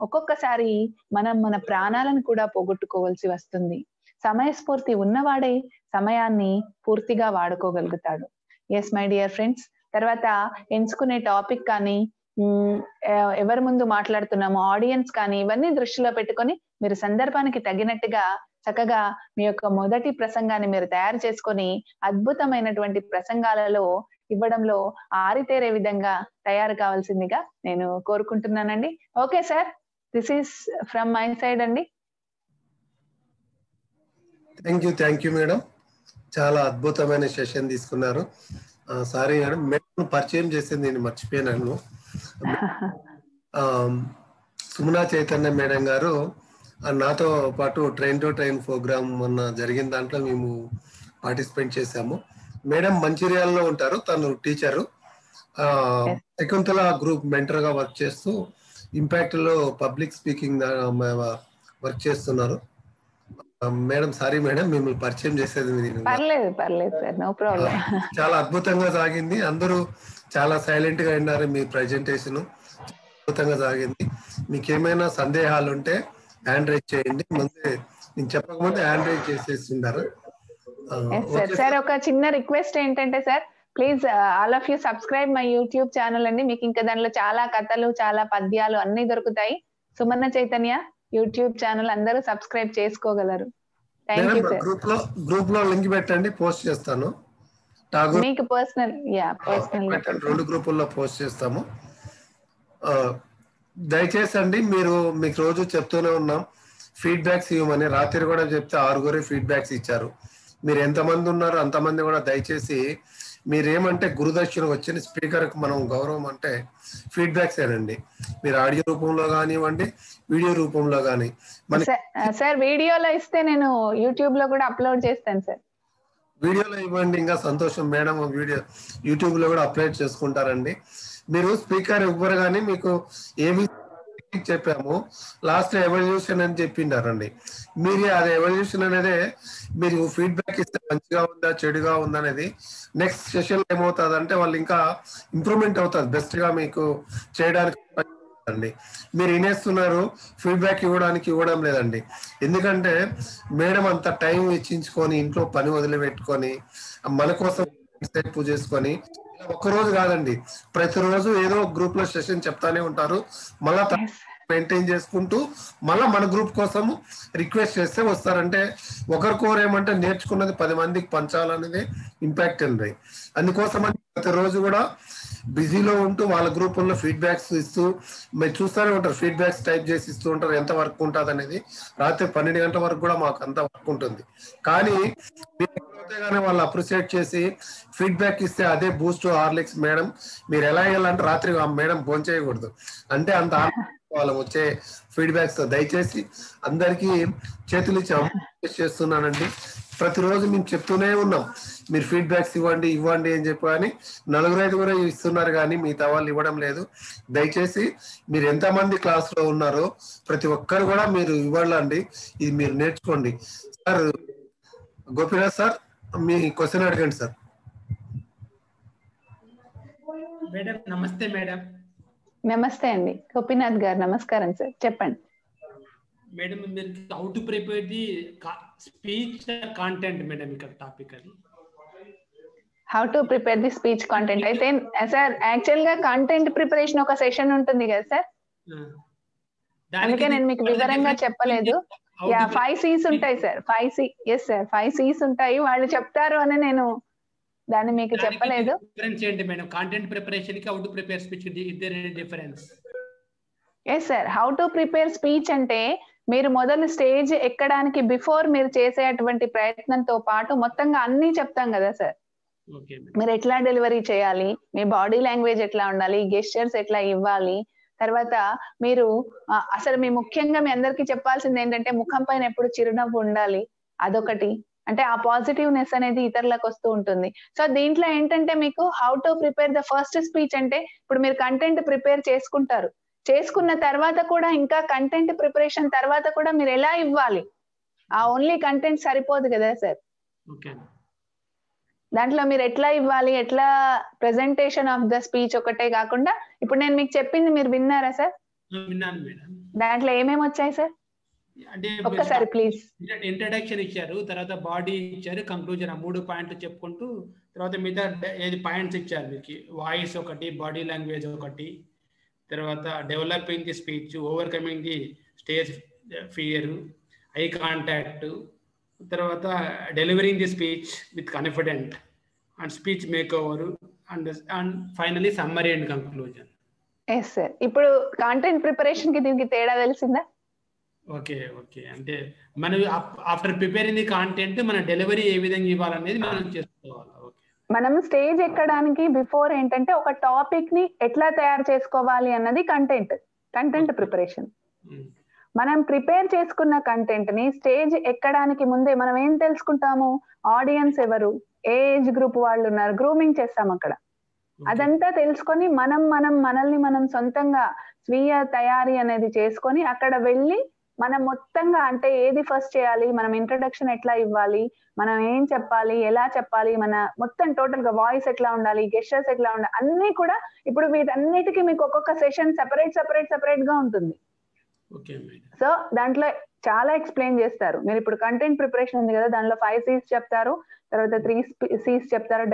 ఒక్కొక్కసారి మనం మన ప్రాణాలను కూడా పోగొట్టుకోవాల్సి వస్తుంది. సమయస్ఫూర్తి ఉన్నవాడే సమయాన్ని పూర్తిగా వాడుకోగలుగుతాడు. ఎస్ మై డియర్ ఫ్రెండ్స్ తర్వాత ఎంచుకునే టాపిక్ కానీ ఎవరి ముందు మాట్లాడుతున్నాము ఆడియన్స్ కానీ ఇవన్నీ దృష్టిలో పెట్టుకొని మీరు సందర్భానికి తగినట్టుగా చక్కగా మీ యొక్క మొదటి ప్రసంగాన్ని మీరు తయారు చేసుకొని అద్భుతమైనటువంటి ప్రసంగాలలో ఇవ్వడంలో ఆరితేరే విధంగా తయారు కావాల్సిందిగా నేను కోరుకుంటున్నానండి. Okay sir this is from my side అండి. Thank you thank you madam చాలా అద్భుతమైన సెషన్ తీసుకున్నారు. సారీ మేడం మేడం పరిచయం చేసింది నేను మర్చిపోయాను. సుమనా చైతన్య మేడం గారు నాతో పాటు ట్రైన్ టు ట్రైన్ ప్రోగ్రామ్ మొన్న జరిగిన దాంట్లో మేము పార్టిసిపేట్ చేశాము. మేడం మంచిర్యాలలో ఉంటారు తను టీచరు. శకుంతల గ్రూప్ మెంటర్గా వర్క్ చేస్తూ ఇంపాక్ట్లో పబ్లిక్ స్పీకింగ్ వర్క్ చేస్తున్నారు. మేడం సారీ మేడం మిమ్మల్ని పరిచయం చేసేది పర్లేదు పర్లేదు సార్ నో ప్రాబ్లం. చాలా అద్భుతంగా సాగింది. అందరూ చాలా సైలెంట్గా విన్నారు మీ ప్రజెంటేషన్ అద్భుతంగా సాగింది. మీకు ఏమైనా సందేహాలు ఉంటే హ్యాండ్ రైజ్ చేయండి. ముందే నేను చెప్పకముందే హ్యాండ్ రైజ్ చేసేస్తున్నారు. సార్ ఒక చిన్న రిక్వెస్ట్ ఏంటంటే sir please all of you subscribe my YouTube channel అండి. మీకు ఇంకా దానిలో చాలా కథలు చాలా పద్యాలు అన్ని దొరుకుతాయి. సుమన్న చైతన్య యూట్యూబ్ ఛానల్ అందరూ సబ్స్క్రైబ్ చేసుకోగలరు. థ్యాంక్ యూ మేడం సార్ గ్రూప్లో గ్రూప్లో లింక్ పెట్టండి పోస్ట్ చేస్తాను. టాగూర్ మీకు పర్సనల్ యా పర్సనల్గా పెట్టండి. రెండు గ్రూపుల్లో పోస్ట్ చేస్తాము. దయచేసి అండి మీరు మీకు రోజు చెప్తూనే ఉన్నాం. ఫీడ్బ్యాక్స్ ఇవ్వమని రాత్రి కూడా చెప్తే ఆరుగురే ఫీడ్బ్యాక్స్ ఇచ్చారు. మీరు ఎంతమంది ఉన్నారో అంతమంది కూడా దయచేసి మీరేమంటే గురుదక్షిణ వచ్చిన స్పీకర్కు మనం గౌరవం అంటే ఫీడ్బ్యాక్స్ ఏనండి. మీరు ఆడియో రూపంలో కానివ్వండి వీడియో రూపంలో కానీ మన సార్ సార్ వీడియోలో ఇస్తే నేను యూట్యూబ్లో కూడా అప్లోడ్ చేస్తాను సార్. వీడియోలో ఇవ్వండి ఇంకా సంతోషం. మేడం వీడియో యూట్యూబ్లో కూడా అప్లోడ్ చేసుకుంటారండి. మీరు స్పీకర్ ఇవ్వరు కానీ మీకు ఏమి చెప్పాము లాస్ట్ ఎవల్యూషన్ అని చెప్పిండారండి. మీరు అది ఎవల్యూషన్ అనేది మీరు ఫీడ్బ్యాక్ ఇస్తే మంచిగా ఉందా చెడుగా ఉందా అనేది నెక్స్ట్ సెషన్ ఏమవుతుంది అంటే వాళ్ళు ఇంకా ఇంప్రూవ్మెంట్ అవుతుంది బెస్ట్గా మీకు చేయడానికి అండి. మీరు వినేస్తున్నారు ఫీడ్బ్యాక్ ఇవ్వడానికి ఇవ్వడం లేదండి. ఎందుకంటే మేడం అంత టైం వెచ్చించుకొని ఇంట్లో పని వదిలిపెట్టుకొని మన కోసం సెట్ చేసుకొని రోజు కాదండి. ప్రతిరోజు ఏదో గ్రూప్లో సెషన్ చెప్తానే ఉంటారు. మళ్ళా మెయింటైన్ చేసుకుంటూ మళ్ళా మన గ్రూప్ కోసం రిక్వెస్ట్ చేస్తే వస్తారంటే ఒకరికొకరు ఏమంటే నేర్చుకున్నది పది మందికి పంచాలనేది ఇంపాక్ట్ అండి. అందుకోసం ప్రతిరోజు కూడా బిజీలో ఉంటూ వాళ్ళ గ్రూపుల్లో ఫీడ్బ్యాక్స్ ఇస్తూ మీరు చూస్తూనే ఉంటారు ఫీడ్బ్యాక్స్ టైప్ చేసి ఇస్తూ ఉంటారు ఎంత వర్క్ ఉంటుంది అనేది రాత్రి పన్నెండు గంటల వరకు కూడా మాకు అంత వర్క్ ఉంటుంది. కానీ మీరు కానీ వాళ్ళు అప్రిషియేట్ చేసి ఫీడ్బ్యాక్ ఇస్తే అదే బూస్ట్ హార్లిక్స్ మేడం మీరు ఎలా వెళ్ళాలంటే రాత్రి ఆ మేడం ఫోన్ చేయకూడదు అంటే అంత వాళ్ళ వచ్చే ఫీడ్బ్యాక్స్ దయచేసి అందరికీ చేతులు ఇచ్చి చేస్తున్నానండి. ప్రతిరోజు మేము చెప్తూనే ఉన్నాం మీరు ఫీడ్బ్యాక్స్ ఇవ్వండి ఇవ్వండి అని చెప్పి కానీ నలుగురు ఐదుగురు ఇస్తున్నారు కానీ మిగతా వాళ్ళు ఇవ్వడం లేదు. దయచేసి మీరు ఎంతమంది క్లాస్లో ఉన్నారో ప్రతి ఒక్కరు కూడా మీరు ఇవ్వాలండి. ఇది మీరు నేర్చుకోండి. సార్ గోపీనాథ్ సార్ మీ క్వశ్చన్ అడగండి సార్ మేడం నమస్తే మేడం. నమస్తే అండి. గోపీనాథ్ గారు నమస్కారం సార్ చెప్పండి. మేడం మీరు how to prepare the speech content madam ఇక్కడ టాపిక్ అది. How to prepare the speech content అయితే సార్ యాక్చువల్గా కంటెంట్ ప్రిపరేషన్ ఒక సెషన్ ఉంటుంది కదా సార్ అందుకే నేను మీకు వివరంగా చెప్పలేదు. యా ఫైవ్ సీస్ ఉంటాయి sir five Cs sir five Cs ఉంటాయి. వాళ్ళు చెప్తారు అని నేను దాన్ని మీకు చెప్పలేదు. డిఫరెన్స్ ఏంటి మేడం? కాంటెంట్ ప్రిపరేషన్కి హౌ టు ప్రిపేర్ స్పీచ్ ఇద్దరు difference yes sir how to prepare speech అంటే మీరు మొదలు స్టేజ్ ఎక్కడానికి బిఫోర్ మీరు చేసేటువంటి ప్రయత్నంతో పాటు మొత్తంగా అన్ని చెప్తాం కదా సార్. మీరు ఎట్లా డెలివరీ చేయాలి? మీ బాడీ లాంగ్వేజ్ ఎట్లా ఉండాలి? గెస్చర్స్ ఎట్లా ఇవ్వాలి? తర్వాత మీరు అసలు మీ ముఖ్యంగా మీ అందరికీ చెప్పాల్సింది ఏంటంటే ముఖం పైన ఎప్పుడు చిరునవ్వు ఉండాలి. అదొకటి. అంటే ఆ పాజిటివ్నెస్ అనేది ఇతరులకు వస్తూ ఉంటుంది. సో దీంట్లో ఏంటంటే మీకు how to prepare the first speech అంటే ఇప్పుడు మీరు కంటెంట్ ప్రిపేర్ చేసుకుంటారు. చేసుకున్న తర్వాత కూడా ఇంకా కంటెంట్ ప్రిపరేషన్ తర్వాత కూడా మీరు ఎలా ఇవ్వాలి? ఆ ఓన్లీ కంటెంట్ సరిపోదు కదా సార్ దాంట్లో మీరు ఎట్లా ఇవ్వాలి? ఎట్లా ప్రెజెంటేషన్ ఆఫ్ ద స్పీచ్ ఒకటే కాకుండా ఇప్పుడు నేను మీకు చెప్పింది మీరు విన్నారా సార్ విన్నాను మేడం. దాంట్లో ఏమేమి వచ్చాయి సార్ అంటే ఒక్కసారి ప్లీజ్ ఇంట్రడక్షన్ ఇచ్చారు తర్వాత బాడీ ఇచ్చారు కంక్లూజన్ ఆ మూడు పాయింట్లు చెప్పుకుంటూ తర్వాత మిగతా ఏది పాయింట్స్ ఇచ్చారు మీకు వాయిస్ ఒకటి బాడీ లాంగ్వేజ్ ఒకటి. తర్వాత developing the speech overcoming the stage fear eye contact తర్వాత delivering the speech with confident and speech make over and and finally summary and conclusion yes sir ఇప్పుడు కాంటెంట్ ప్రిపరేషన్కి దీనికి తేడా తెలిసిందా? ఓకే ఓకే అంటే మనం ఆఫ్టర్ ప్రిపేరింగ్ ది కాంటెంట్ మన delivery ఏ విధంగా ఇవ్వాలనేది మనం చేసుకోవాలి. మనం స్టేజ్ ఎక్కడానికి బిఫోర్ ఏంటంటే ఒక టాపిక్ని ఎట్లా తయారు చేసుకోవాలి అన్నది కంటెంట్ కంటెంట్ ప్రిపరేషన్ మనం ప్రిపేర్ చేసుకున్న కంటెంట్ని స్టేజ్ ఎక్కడానికి ముందే మనం ఏం తెలుసుకుంటాము? ఆడియన్స్ ఎవరు? ఏజ్ గ్రూప్ వాళ్ళు ఉన్నారు? గ్రూమింగ్ చేస్తాం అక్కడ. అదంతా తెలుసుకొని మనం మనం మనల్ని మనం సొంతంగా స్వీయ తయారీ అనేది చేసుకొని అక్కడ వెళ్ళి మనం మొత్తంగా అంటే ఏది ఫస్ట్ చేయాలి? మనం ఇంట్రడక్షన్ ఎట్లా ఇవ్వాలి? మనం ఏం చెప్పాలి? ఎలా చెప్పాలి? మన మొత్తం టోటల్గా వాయిస్ ఎట్లా ఉండాలి? గెస్టర్స్ ఎట్లా ఉండాలి? అన్ని కూడా ఇప్పుడు వీటన్నిటికీ మీకు ఒక్కొక్క సెషన్ సెపరేట్ సెపరేట్ సెపరేట్గా ఉంటుంది. సో దాంట్లో చాలా ఎక్స్ప్లెయిన్ చేస్తారు. మీరు ఇప్పుడు కంటెంట్ ప్రిపరేషన్ ఉంది కదా దాంట్లో ఫైవ్ సీస్ చెప్తారు. తర్వాత త్రీ సీస్ చెప్తారు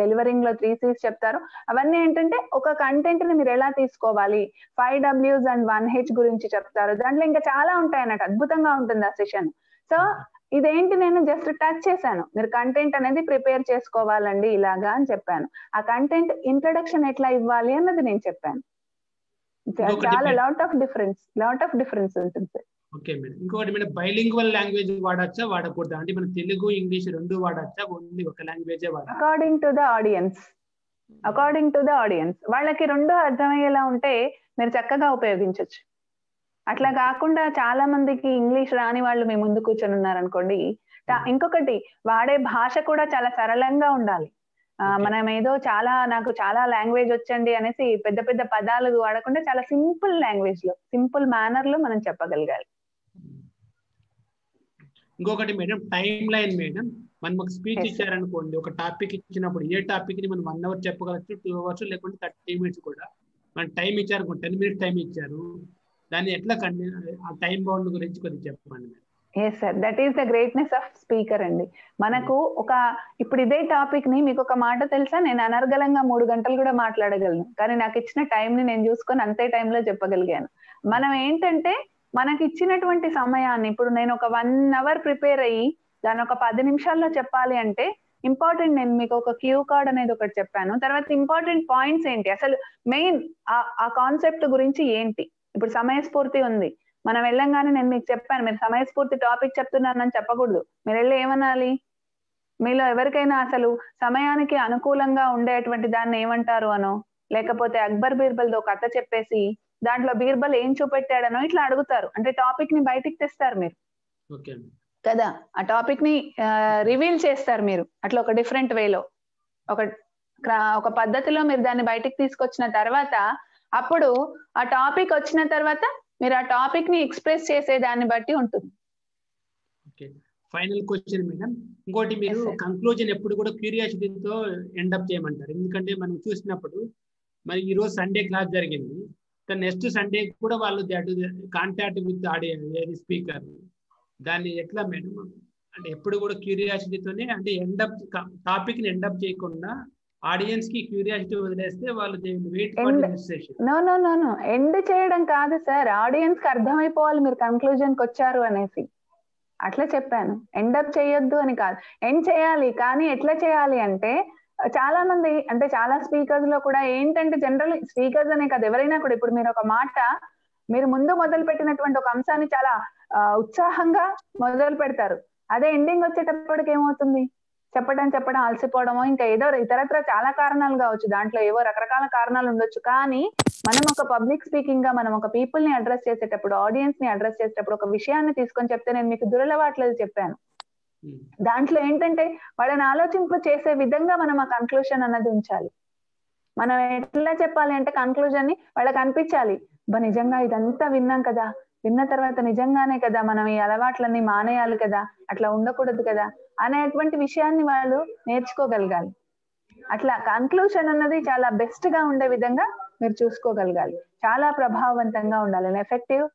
డెలివరింగ్లో త్రీ సీస్ చెప్తారు. అవన్నీ ఏంటంటే ఒక కంటెంట్ని మీరు ఎలా తీసుకోవాలి? ఫైవ్ డబ్ల్యూస్ అండ్ వన్ హెచ్ గురించి చెప్తారు. దాంట్లో ఇంకా చాలా ఉంటాయి అన్నట్టు అద్భుతంగా ఉంటుంది ఆ సెషన్ సో ఇదేంటి నేను జస్ట్ టచ్ చేశాను. మీరు కంటెంట్ అనేది ప్రిపేర్ చేసుకోవాలండి ఇలాగా అని చెప్పాను. ఆ కంటెంట్ ఇంట్రడక్షన్ ఎట్లా ఇవ్వాలి అన్నది నేను చెప్పాను. చాలా. Lot of difference lot of difference ఉంటుంది. సార్ ఓకే మేడం ఇంకొకటి మేడం బైలింగ్వల్ లాంగ్వేజ్ వాడచ్చా వాడకూడదా? అంటే మనం తెలుగు ఇంగ్లీష్ రెండు వాడచ్చా? ఓన్లీ ఒక లాంగ్వేజే వాడాలి according to the audience according to the audience వాళ్ళకి రెండు అర్థమయ్యేలా ఉంటే మీరు చక్కగా ఉపయోగించవచ్చు అట్లా కాకుండా చాలా మందికి ఇంగ్లీష్ రాని వాళ్ళు మీ ముందు కూర్చొని ఉన్నారనుకోండి తా- ఇంకొకటి వాడే భాష కూడా చాలా సరళంగా ఉండాలి. మనం ఏదో చాలా నాకు చాలా లాంగ్వేజ్ వచ్చండి అనేసి పెద్ద పెద్ద పదాలు వాడకుండా చాలా సింపుల్ లాంగ్వేజ్లో సింపుల్ మేనర్లో మనం చెప్పగలగాలి. ఇంకొకటి మేడం టైం లైన్ మేడం. మనం ఒక స్పీచ్. ఇచ్చారనుకోండి ఒక టాపిక్ ఇచ్చినప్పుడు ఏ టాపిక్ని మనం వన్ అవర్ చెప్పగలచ్చు టూ అవర్స్ లేకుంటే థర్టీ మినిట్స్ కూడా. మన టైం ఇచ్చారు టెన్ మినిట్స్ టైం ఇచ్చారు. దాన్ని ఎట్లా కంటి ఆ టైం బౌండ్ గురించి కొద్దిగా చెప్పండి madam. Yes sir that is the greatness of speaker అండి. మనకు ఒక ఇప్పుడు ఇదే టాపిక్ని మీకు ఒక మాట తెలుసా? నేను అనర్గళంగా మూడు గంటలు కూడా మాట్లాడగలను. కానీ నాకు ఇచ్చిన టైం ని నేను చూసుకొని అంతే టైంలో చెప్పగలిగాను. మనం ఏంటంటే మనకి ఇచ్చినటువంటి సమయాన్ని ఇప్పుడు నేను ఒక వన్ అవర్ ప్రిపేర్ అయ్యి దాని ఒక పది నిమిషాల్లో చెప్పాలి అంటే ఇంపార్టెంట్ నేను మీకు ఒక క్యూ కార్డ్ అనేది ఒకటి చెప్పాను. తర్వాత ఇంపార్టెంట్ పాయింట్స్ ఏంటి? అసలు మెయిన్ ఆ కాన్సెప్ట్ గురించి ఏంటి? ఇప్పుడు సమయస్ఫూర్తి ఉంది. మనం వెళ్ళంగానే నేను మీకు చెప్పాను మీరు సమయస్ఫూర్తి టాపిక్ చెప్తున్నానని చెప్పకూడదు. మీరు వెళ్ళి ఏమనాలి? మీలో ఎవరికైనా అసలు సమయానికి అనుకూలంగా ఉండేటువంటి దాన్ని ఏమంటారు అనో? లేకపోతే అక్బర్ బీర్బల్ దో కథ చెప్పేసి దాంట్లో బీర్బల్ ఏం చూపెట్టాడనో ఇట్లా అడుగుతారు. అంటే టాపిక్ని బయటికి తెస్తారు మీరు. కదా? ఆ టాపిక్ని రివీల్ చేస్తారు మీరు. అట్లా ఒక డిఫరెంట్ వేలో ఒక ఒక పద్ధతిలో మీరు దాన్ని బయటికి తీసుకొచ్చిన తర్వాత అప్పుడు ఆ టాపిక్ వచ్చిన తర్వాత మీరు ఆ టాపిక్ని ఎక్స్ప్రెస్ చేసే దాన్ని బట్టి ఉంటుంది. ఫైనల్ క్వశ్చన్ మేడం ఇంకోటి మీరు. కంక్లూజన్ ఎప్పుడు కూడా క్యూరియాసిటీతో ఎండప్ చేయమంటారు. ఎందుకంటే మనం చూసినప్పుడు మరి ఈ రోజు సండే క్లాస్ జరిగింది. నెక్స్ట్ సండే కూడా వాళ్ళు కాంటాక్ట్ విత్ ఆడియో స్పీకర్. దాన్ని ఎట్లా మేడం? అంటే ఎప్పుడు కూడా క్యూరియాసిటీతోనే అంటే ఎండప్ టాపిక్ని ఎండప్ చేయకుండా ఆడియన్స్కి క్యూరియాసిటీ వదిలేస్తే వాళ్ళు wait no no no no. End చేయడం కాదు సార్. ఆడియన్స్కి అర్థమైపోవాలి మీరు కన్క్లూజన్కి వచ్చారు అనేసి. అట్లా చెప్పాను. ఎండప్ చేయొద్దు అని కాదు. ఎండ్ చేయాలి కానీ ఎట్లా చేయాలి అంటే చాలా మంది అంటే చాలా స్పీకర్స్లో కూడా ఏంటంటే జనరల్ స్పీకర్స్ అనే కదా ఎవరైనా కూడా ఇప్పుడు మీరు ఒక మాట మీరు ముందు మొదలు పెట్టినటువంటి ఒక అంశాన్ని చాలా ఉత్సాహంగా మొదలు పెడతారు. అదే ఎండింగ్ వచ్చేటప్పటికి ఏమవుతుంది? చెప్పడం చెప్పడం అలసిపోవడమో ఇంకా ఏదో ఇతరత్ర చాలా కారణాలు కావచ్చు. దాంట్లో ఏవో రకరకాల కారణాలు ఉండొచ్చు. కానీ మనం ఒక పబ్లిక్ స్పీకింగ్గా మనం ఒక పీపుల్ని అడ్రస్ చేసేటప్పుడు ఆడియన్స్ని అడ్రస్ చేసేటప్పుడు ఒక విషయాన్ని తీసుకొని చెప్తే నేను మీకు దురలవాట్లేదు చెప్పాను. దాంట్లో ఏంటంటే వాళ్ళని ఆలోచింపు చేసే విధంగా మనం ఆ కన్క్లూషన్ అన్నది ఉంచాలి. మనం ఎట్లా చెప్పాలి అంటే కన్క్లూజన్ని వాళ్ళకి అనిపించాలి. నిజంగా ఇదంతా విన్నాం కదా. విన్న తర్వాత నిజంగానే కదా మనం ఈ అలవాట్లన్నీ మానేయాలి కదా. అట్లా ఉండకూడదు కదా. అనేటువంటి విషయాన్ని వాళ్ళు నేర్చుకోగలగాలి. అట్లా కన్క్లూషన్ అన్నది చాలా బెస్ట్గా ఉండే విధంగా మీరు చూసుకోగలగాలి. చాలా ప్రభావవంతంగా ఉండాలి. ఎఫెక్టివ్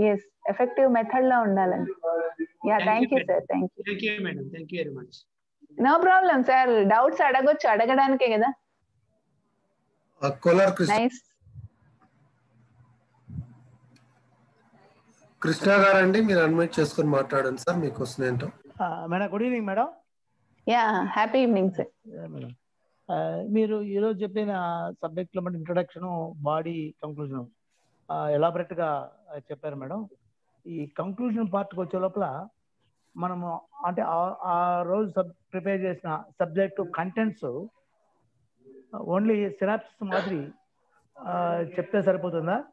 ఎస్ ఎఫెక్టివ్ మెథడ్లో ఉండాలండి. Yeah thank you sir thank you thank you madam thank you very much no problem sir doubts అడగొచ్చు. అడగడానికే కదా. కోలార్ కృష్ణ నైస్ కృష్ణ గారండి మీరు అన్మైట్ చేసుకొని మాట్లాడండి సార్ మీ క్వశ్చన్ ఏంటో. ఆ, madam good evening madam yeah happy evening sir yeah, madam మీరు ఈరోజు చెప్పిన సబ్జెక్ట్లో మన ఇంట్రొడక్షన్ బాడీ కంక్లూజన్ ఎలాబరేట్గా చెప్పారు మేడం ఈ కంక్లూజన్ పార్ట్కి వచ్చే లోపల మనము అంటే ఆ- రోజు సబ్ ప్రిపేర్ చేసిన సబ్జెక్టు కంటెంట్స్ ఓన్లీ సినాప్సిస్ మాదిరి చెప్తే సరిపోతుందా?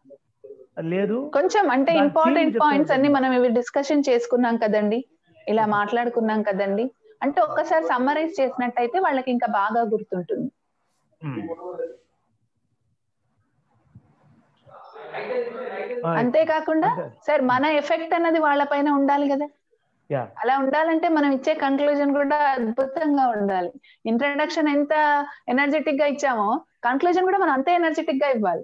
లేదు. కొంచెం అంటే ఇంపార్టెంట్ పాయింట్స్. అన్ని మనం ఇవి డిస్కషన్ చేసుకున్నాం కదండి. ఇలా మాట్లాడుకున్నాం కదండి. అంటే ఒక్కసారి సమ్మరైజ్ చేసినట్టయితే వాళ్ళకి ఇంకా బాగా గుర్తుంటుంది. అంతేకాకుండా అంతే. సార్ మన ఎఫెక్ట్ అన్నది వాళ్ళపైన ఉండాలి కదా. యా. అలా ఉండాలంటే మనం ఇచ్చే కంక్లూజన్ కూడా అద్భుతంగా ఉండాలి. ఇంట్రడక్షన్ ఎంత ఎనర్జెటిక్గా ఇచ్చామో కంక్లూజన్ కూడా మనం అంతే ఎనర్జెటిక్గా ఇవ్వాలి.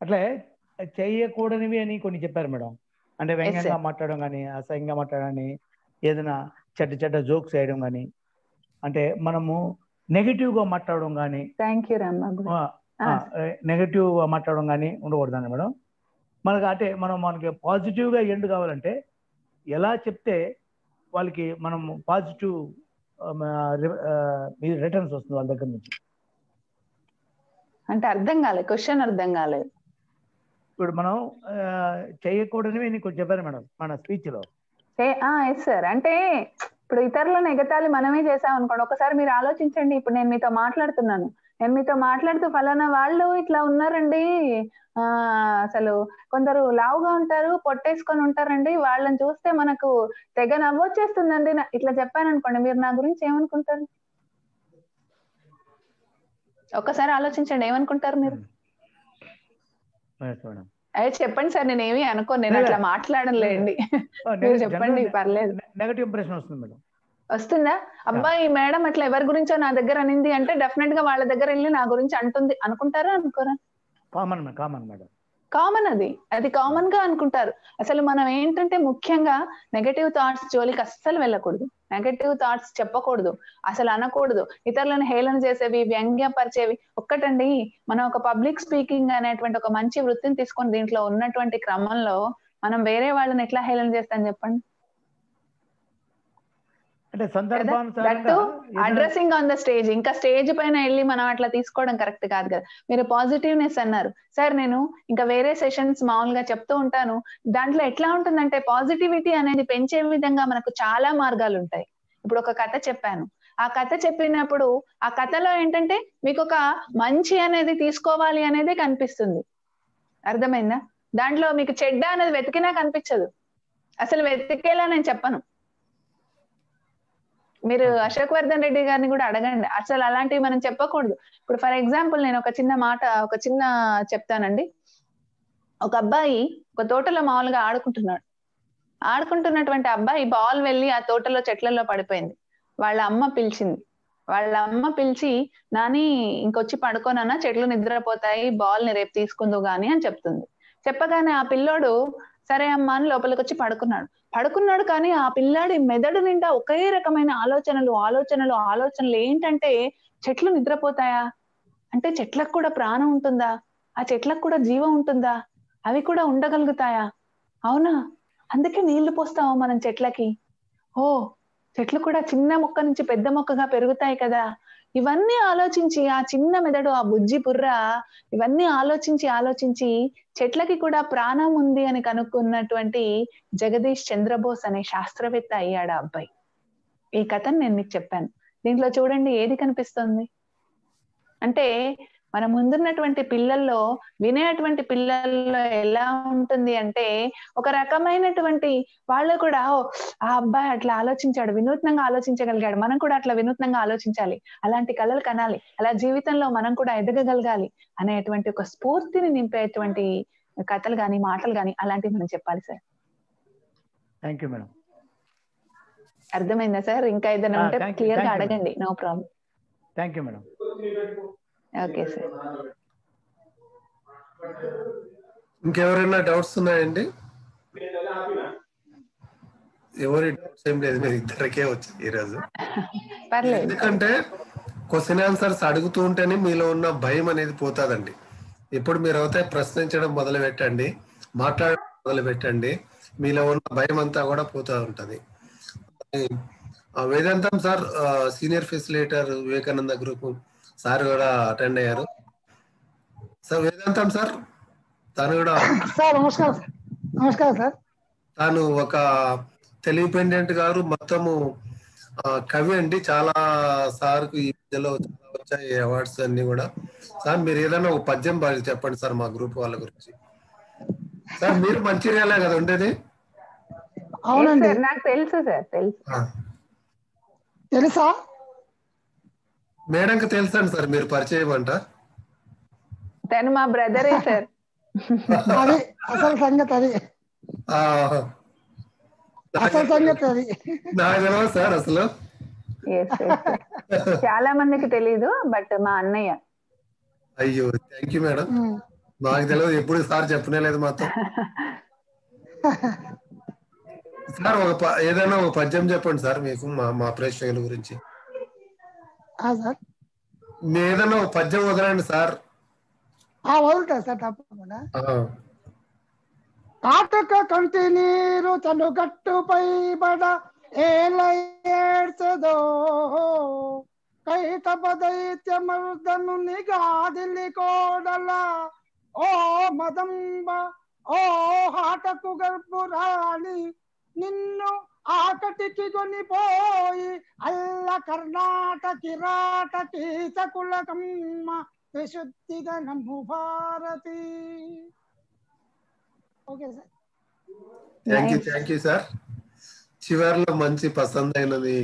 అట్లే చేయకూడనివి అని కొన్ని చెప్పారు మేడం. అంటే వ్యంగ్యంగా మాట్లాడడం కానీ అసహ్యంగా మాట్లాడడం కానీ ఏదైనా చెడ్డ చెడ్డ జోక్స్ వేయడం కానీ అంటే మనము నెగిటివ్గా మాట్లాడడం కానీ థ్యాంక్ యూ రామ్మ నెగటివ్ మాట్లాడడం కానీ ఉండకూడదండి మేడం. మనకు అంటే మనం మనకి పాజిటివ్గా ఎండ్ కావాలంటే ఎలా చెప్తే వాళ్ళకి మనం పాజిటివ్ రిటర్న్స్ వస్తుంది వాళ్ళ దగ్గర నుంచి. అంటే అర్థం కాలేదు క్వశ్చన్ అర్థం కాలేదు ఇప్పుడు మనం చేయకూడనివి నీకు చెప్పారు మేడం మన స్పీచ్లో. ఎస్ సార్ అంటే ఇప్పుడు ఇతరులను ఎగతాళి మనమే చేసాం అనుకోండి ఒకసారి మీరు ఆలోచించండి ఇప్పుడు నేను మీతో మాట్లాడుతున్నాను. నేను మీతో మాట్లాడుతూ ఫలానా వాళ్ళు ఇట్లా ఉన్నారండి? ఆ అసలు కొందరు లావుగా ఉంటారు పొట్టేసుకొని ఉంటారండి. వాళ్ళని చూస్తే మనకు తెగ నవ్వొచ్చేస్తుందండి ఇట్లా చెప్పాను అనుకోండి మీరు నా గురించి ఏమనుకుంటారు? ఒక్కసారి ఆలోచించండి ఏమనుకుంటారు మీరు? అదే చెప్పండి సార్ నేను ఏమీ అనుకోను నేను అట్లా మాట్లాడలేండి మీరు చెప్పండి పర్లేదు. నెగటివ్ ఇంప్రెషన్ వస్తుంది మేడం. వస్తుందా? అబ్బాయి ఈ మేడం అట్లా ఎవరి గురించో నా దగ్గర అనింది అంటే డెఫినెట్గా వాళ్ళ దగ్గర వెళ్ళి నా గురించి అంటుంది. అనుకుంటారా అనుకోరా? Common common madam. కామన్ అది. అది కామన్గా అనుకుంటారు. అసలు మనం ఏంటంటే ముఖ్యంగా నెగటివ్ థాట్స్ జోలికి అస్సలు వెళ్ళకూడదు. నెగటివ్ థాట్స్ చెప్పకూడదు. అసలు అనకూడదు. ఇతరులను హేళన చేసేవి వ్యంగ్యపరిచేవి ఒక్కటండి. మనం ఒక పబ్లిక్ స్పీకింగ్ అనేటువంటి ఒక మంచి వృత్తిని తీసుకొని దీంట్లో ఉన్నటువంటి క్రమంలో మనం వేరే వాళ్ళని ఎట్లా హేళన చేస్తాం చెప్పండి. అంటే అడ్రసింగ్ ఆన్ ద స్టేజ్. ఇంకా స్టేజ్ పైన వెళ్ళి మనం అట్లా తీసుకోవడం కరెక్ట్ కాదు కదా. మీరు పాజిటివ్నెస్ అన్నారు. సార్ నేను ఇంకా వేరే సెషన్స్ మామూలుగా చెప్తూ ఉంటాను. దాంట్లో ఎట్లా ఉంటుందంటే పాజిటివిటీ అనేది పెంచే విధంగా మనకు చాలా మార్గాలు ఉంటాయి. ఇప్పుడు ఒక కథ చెప్పాను. ఆ కథ చెప్పినప్పుడు ఆ కథలో ఏంటంటే మీకు ఒక మంచి అనేది తీసుకోవాలి అనేది కనిపిస్తుంది. అర్థమైందా? దాంట్లో మీకు చెడ్డ అనేది వెతికినా కనిపించదు. అసలు వెతికేలా నేను చెప్పను. మీరు అశోక్ వర్ధన్ రెడ్డి గారిని కూడా అడగండి. అసలు అలాంటివి మనం చెప్పకూడదు. ఇప్పుడు ఫర్ ఎగ్జాంపుల్ నేను ఒక చిన్న మాట ఒక చిన్న చెప్తానండి. ఒక అబ్బాయి ఒక తోటలో మామూలుగా ఆడుకుంటున్నాడు. ఆడుకుంటున్నటువంటి అబ్బాయి బాల్ వెళ్ళి ఆ తోటలో చెట్లలో పడిపోయింది. వాళ్ళ అమ్మ పిలిచింది. వాళ్ళ అమ్మ పిలిచి నాని ఇంకొచ్చి పడుకోనన్నా చెట్లు నిద్రపోతాయి బాల్ని రేపు తీసుకుందు గాని అని చెప్తుంది. చెప్పగానే ఆ పిల్లోడు సరే అమ్మా అని లోపలికి వచ్చి పడుకున్నాడు. పడుకున్నాడు కానీ ఆ పిల్లాడి మెదడు నిండా ఒకే రకమైన ఆలోచనలు ఆలోచనలు ఆలోచనలు. ఏంటంటే చెట్లు నిద్రపోతాయా? అంటే చెట్లకు కూడా ప్రాణం ఉంటుందా? ఆ చెట్లకు కూడా జీవం ఉంటుందా? అవి కూడా ఉండగలుగుతాయా? అవునా? అందుకే నీళ్ళు పోస్తావా మనం చెట్లకి? ఓ చెట్లు కూడా చిన్న మొక్క నుంచి పెద్ద మొక్కగా పెరుగుతాయి కదా. ఇవన్నీ ఆలోచించి ఆ చిన్న మెదడు ఆ బుజ్జి బుర్ర ఇవన్నీ ఆలోచించి ఆలోచించి చెట్లకి కూడా ప్రాణం ఉంది అని కనుక్కున్నటువంటి జగదీష్ చంద్రబోస్ అనే శాస్త్రవేత్త అయ్యాడు ఆ అబ్బాయి. ఈ కథను నేను మీకు చెప్పాను. దీంట్లో చూడండి ఏది కనిపిస్తుంది? అంటే మన ముందున్నటువంటి పిల్లల్లో వినేటువంటి పిల్లల్లో ఎలా ఉంటుంది అంటే ఒక రకమైనటువంటి వాళ్ళు కూడా "ఓ, ఆ అబ్బాయి అట్లా ఆలోచించాడు వినూత్నంగా ఆలోచించగలిగాడు మనం కూడా అట్లా వినూత్నంగా ఆలోచించాలి అలాంటి కళలు కనాలి అలా జీవితంలో మనం కూడా ఎదగగలగాలి అనేటువంటి ఒక స్ఫూర్తిని నింపేటువంటి కథలు గాని మాటలు గాని అలాంటివి మనం చెప్పాలి సార్. Thank you madam. అర్థమైందా సార్? ఇంకా ఏదైనా ఉంటే క్లియర్గా అడగండి no problem thank you madam. Okay sir. ఇంకెవరైనా డౌట్స్ ఉన్నాయండి? ఎవరి డౌట్స్ ఏం లేదు మీరు ఇద్దరికే వచ్చింది ఈరోజు. ఎందుకంటే క్వశ్చన్ ఆన్సర్స్ అడుగుతూ ఉంటేనే మీలో ఉన్న భయం అనేది పోతాదండి. ఇప్పుడు మీరు అయితే ప్రశ్నించడం మొదలు పెట్టండి మాట్లాడడం మొదలు పెట్టండి మీలో ఉన్న భయం అంతా కూడా పోతూ ఉంటది. Vedantam sir senior facilitator Vivekananda group sir కూడా అటెండ్ అయ్యారు. Sir Vedantam sir? తను కూడా సార్ నమస్కారం సార్. నమస్కారం సార్. తాను ఒక తెలివిపెండెంట్ గారు మొత్తము కవి అండి. చాలా సార్కు ఈ మధ్యలో చాలా వచ్చాయి అవార్డ్స్ అన్ని కూడా. సార్ మీరు ఏదైనా ఒక పద్యం బాగా చెప్పండి సార్ మా గ్రూప్ వాళ్ళ గురించి. సార్ మీరు మంచిర్యాలే కదా ఉండేది? అవునండి. నాకు తెలుసు సార్ తెలుసు. తెలుసా? మేడంకి తెలుసండి సార్ మీరు పరిచయం అంట. తను మా బ్రదరే సార్. అది అసలు సంగతి అది. ఆ, అసలు సంగతి అది. నాకు తెలియదు సార్ అసలు. చాలా మందికి తెలీదు బట్ మా అన్నయ్య. అయ్యో థ్యాంక్ యూ మేడం. నాకు తెలియదు ఎప్పుడు సార్ చెప్పనే లేదు మాతో. సార్ ఒక ఏదైనా ఒక పద్యం చెప్పండి సార్ మీకు మా మా ప్రేక్షకుల గురించి. సార్. ఏదైనా పద్యం వదలండి సార్. ఆ వదులుతా సార్ తప్పకుండా. కాటక కంటి నీరు తను గట్టుపై బడ ఏలయేడ్చదో కైటప దైత్య మర్దను నిగాదిలి కోడల. ఓ మదంబ ఓ హాటకు గర్భురాణి నిన్ను ఆకటికి కొనిపోయి అల్ల కర్ణాటకి రాట కీచకులకమ్మ విశుద్ధిగా నమ్ము Bharati. Okay sir. Thank you thank you sir. చివరిలో మంచి పసందైనది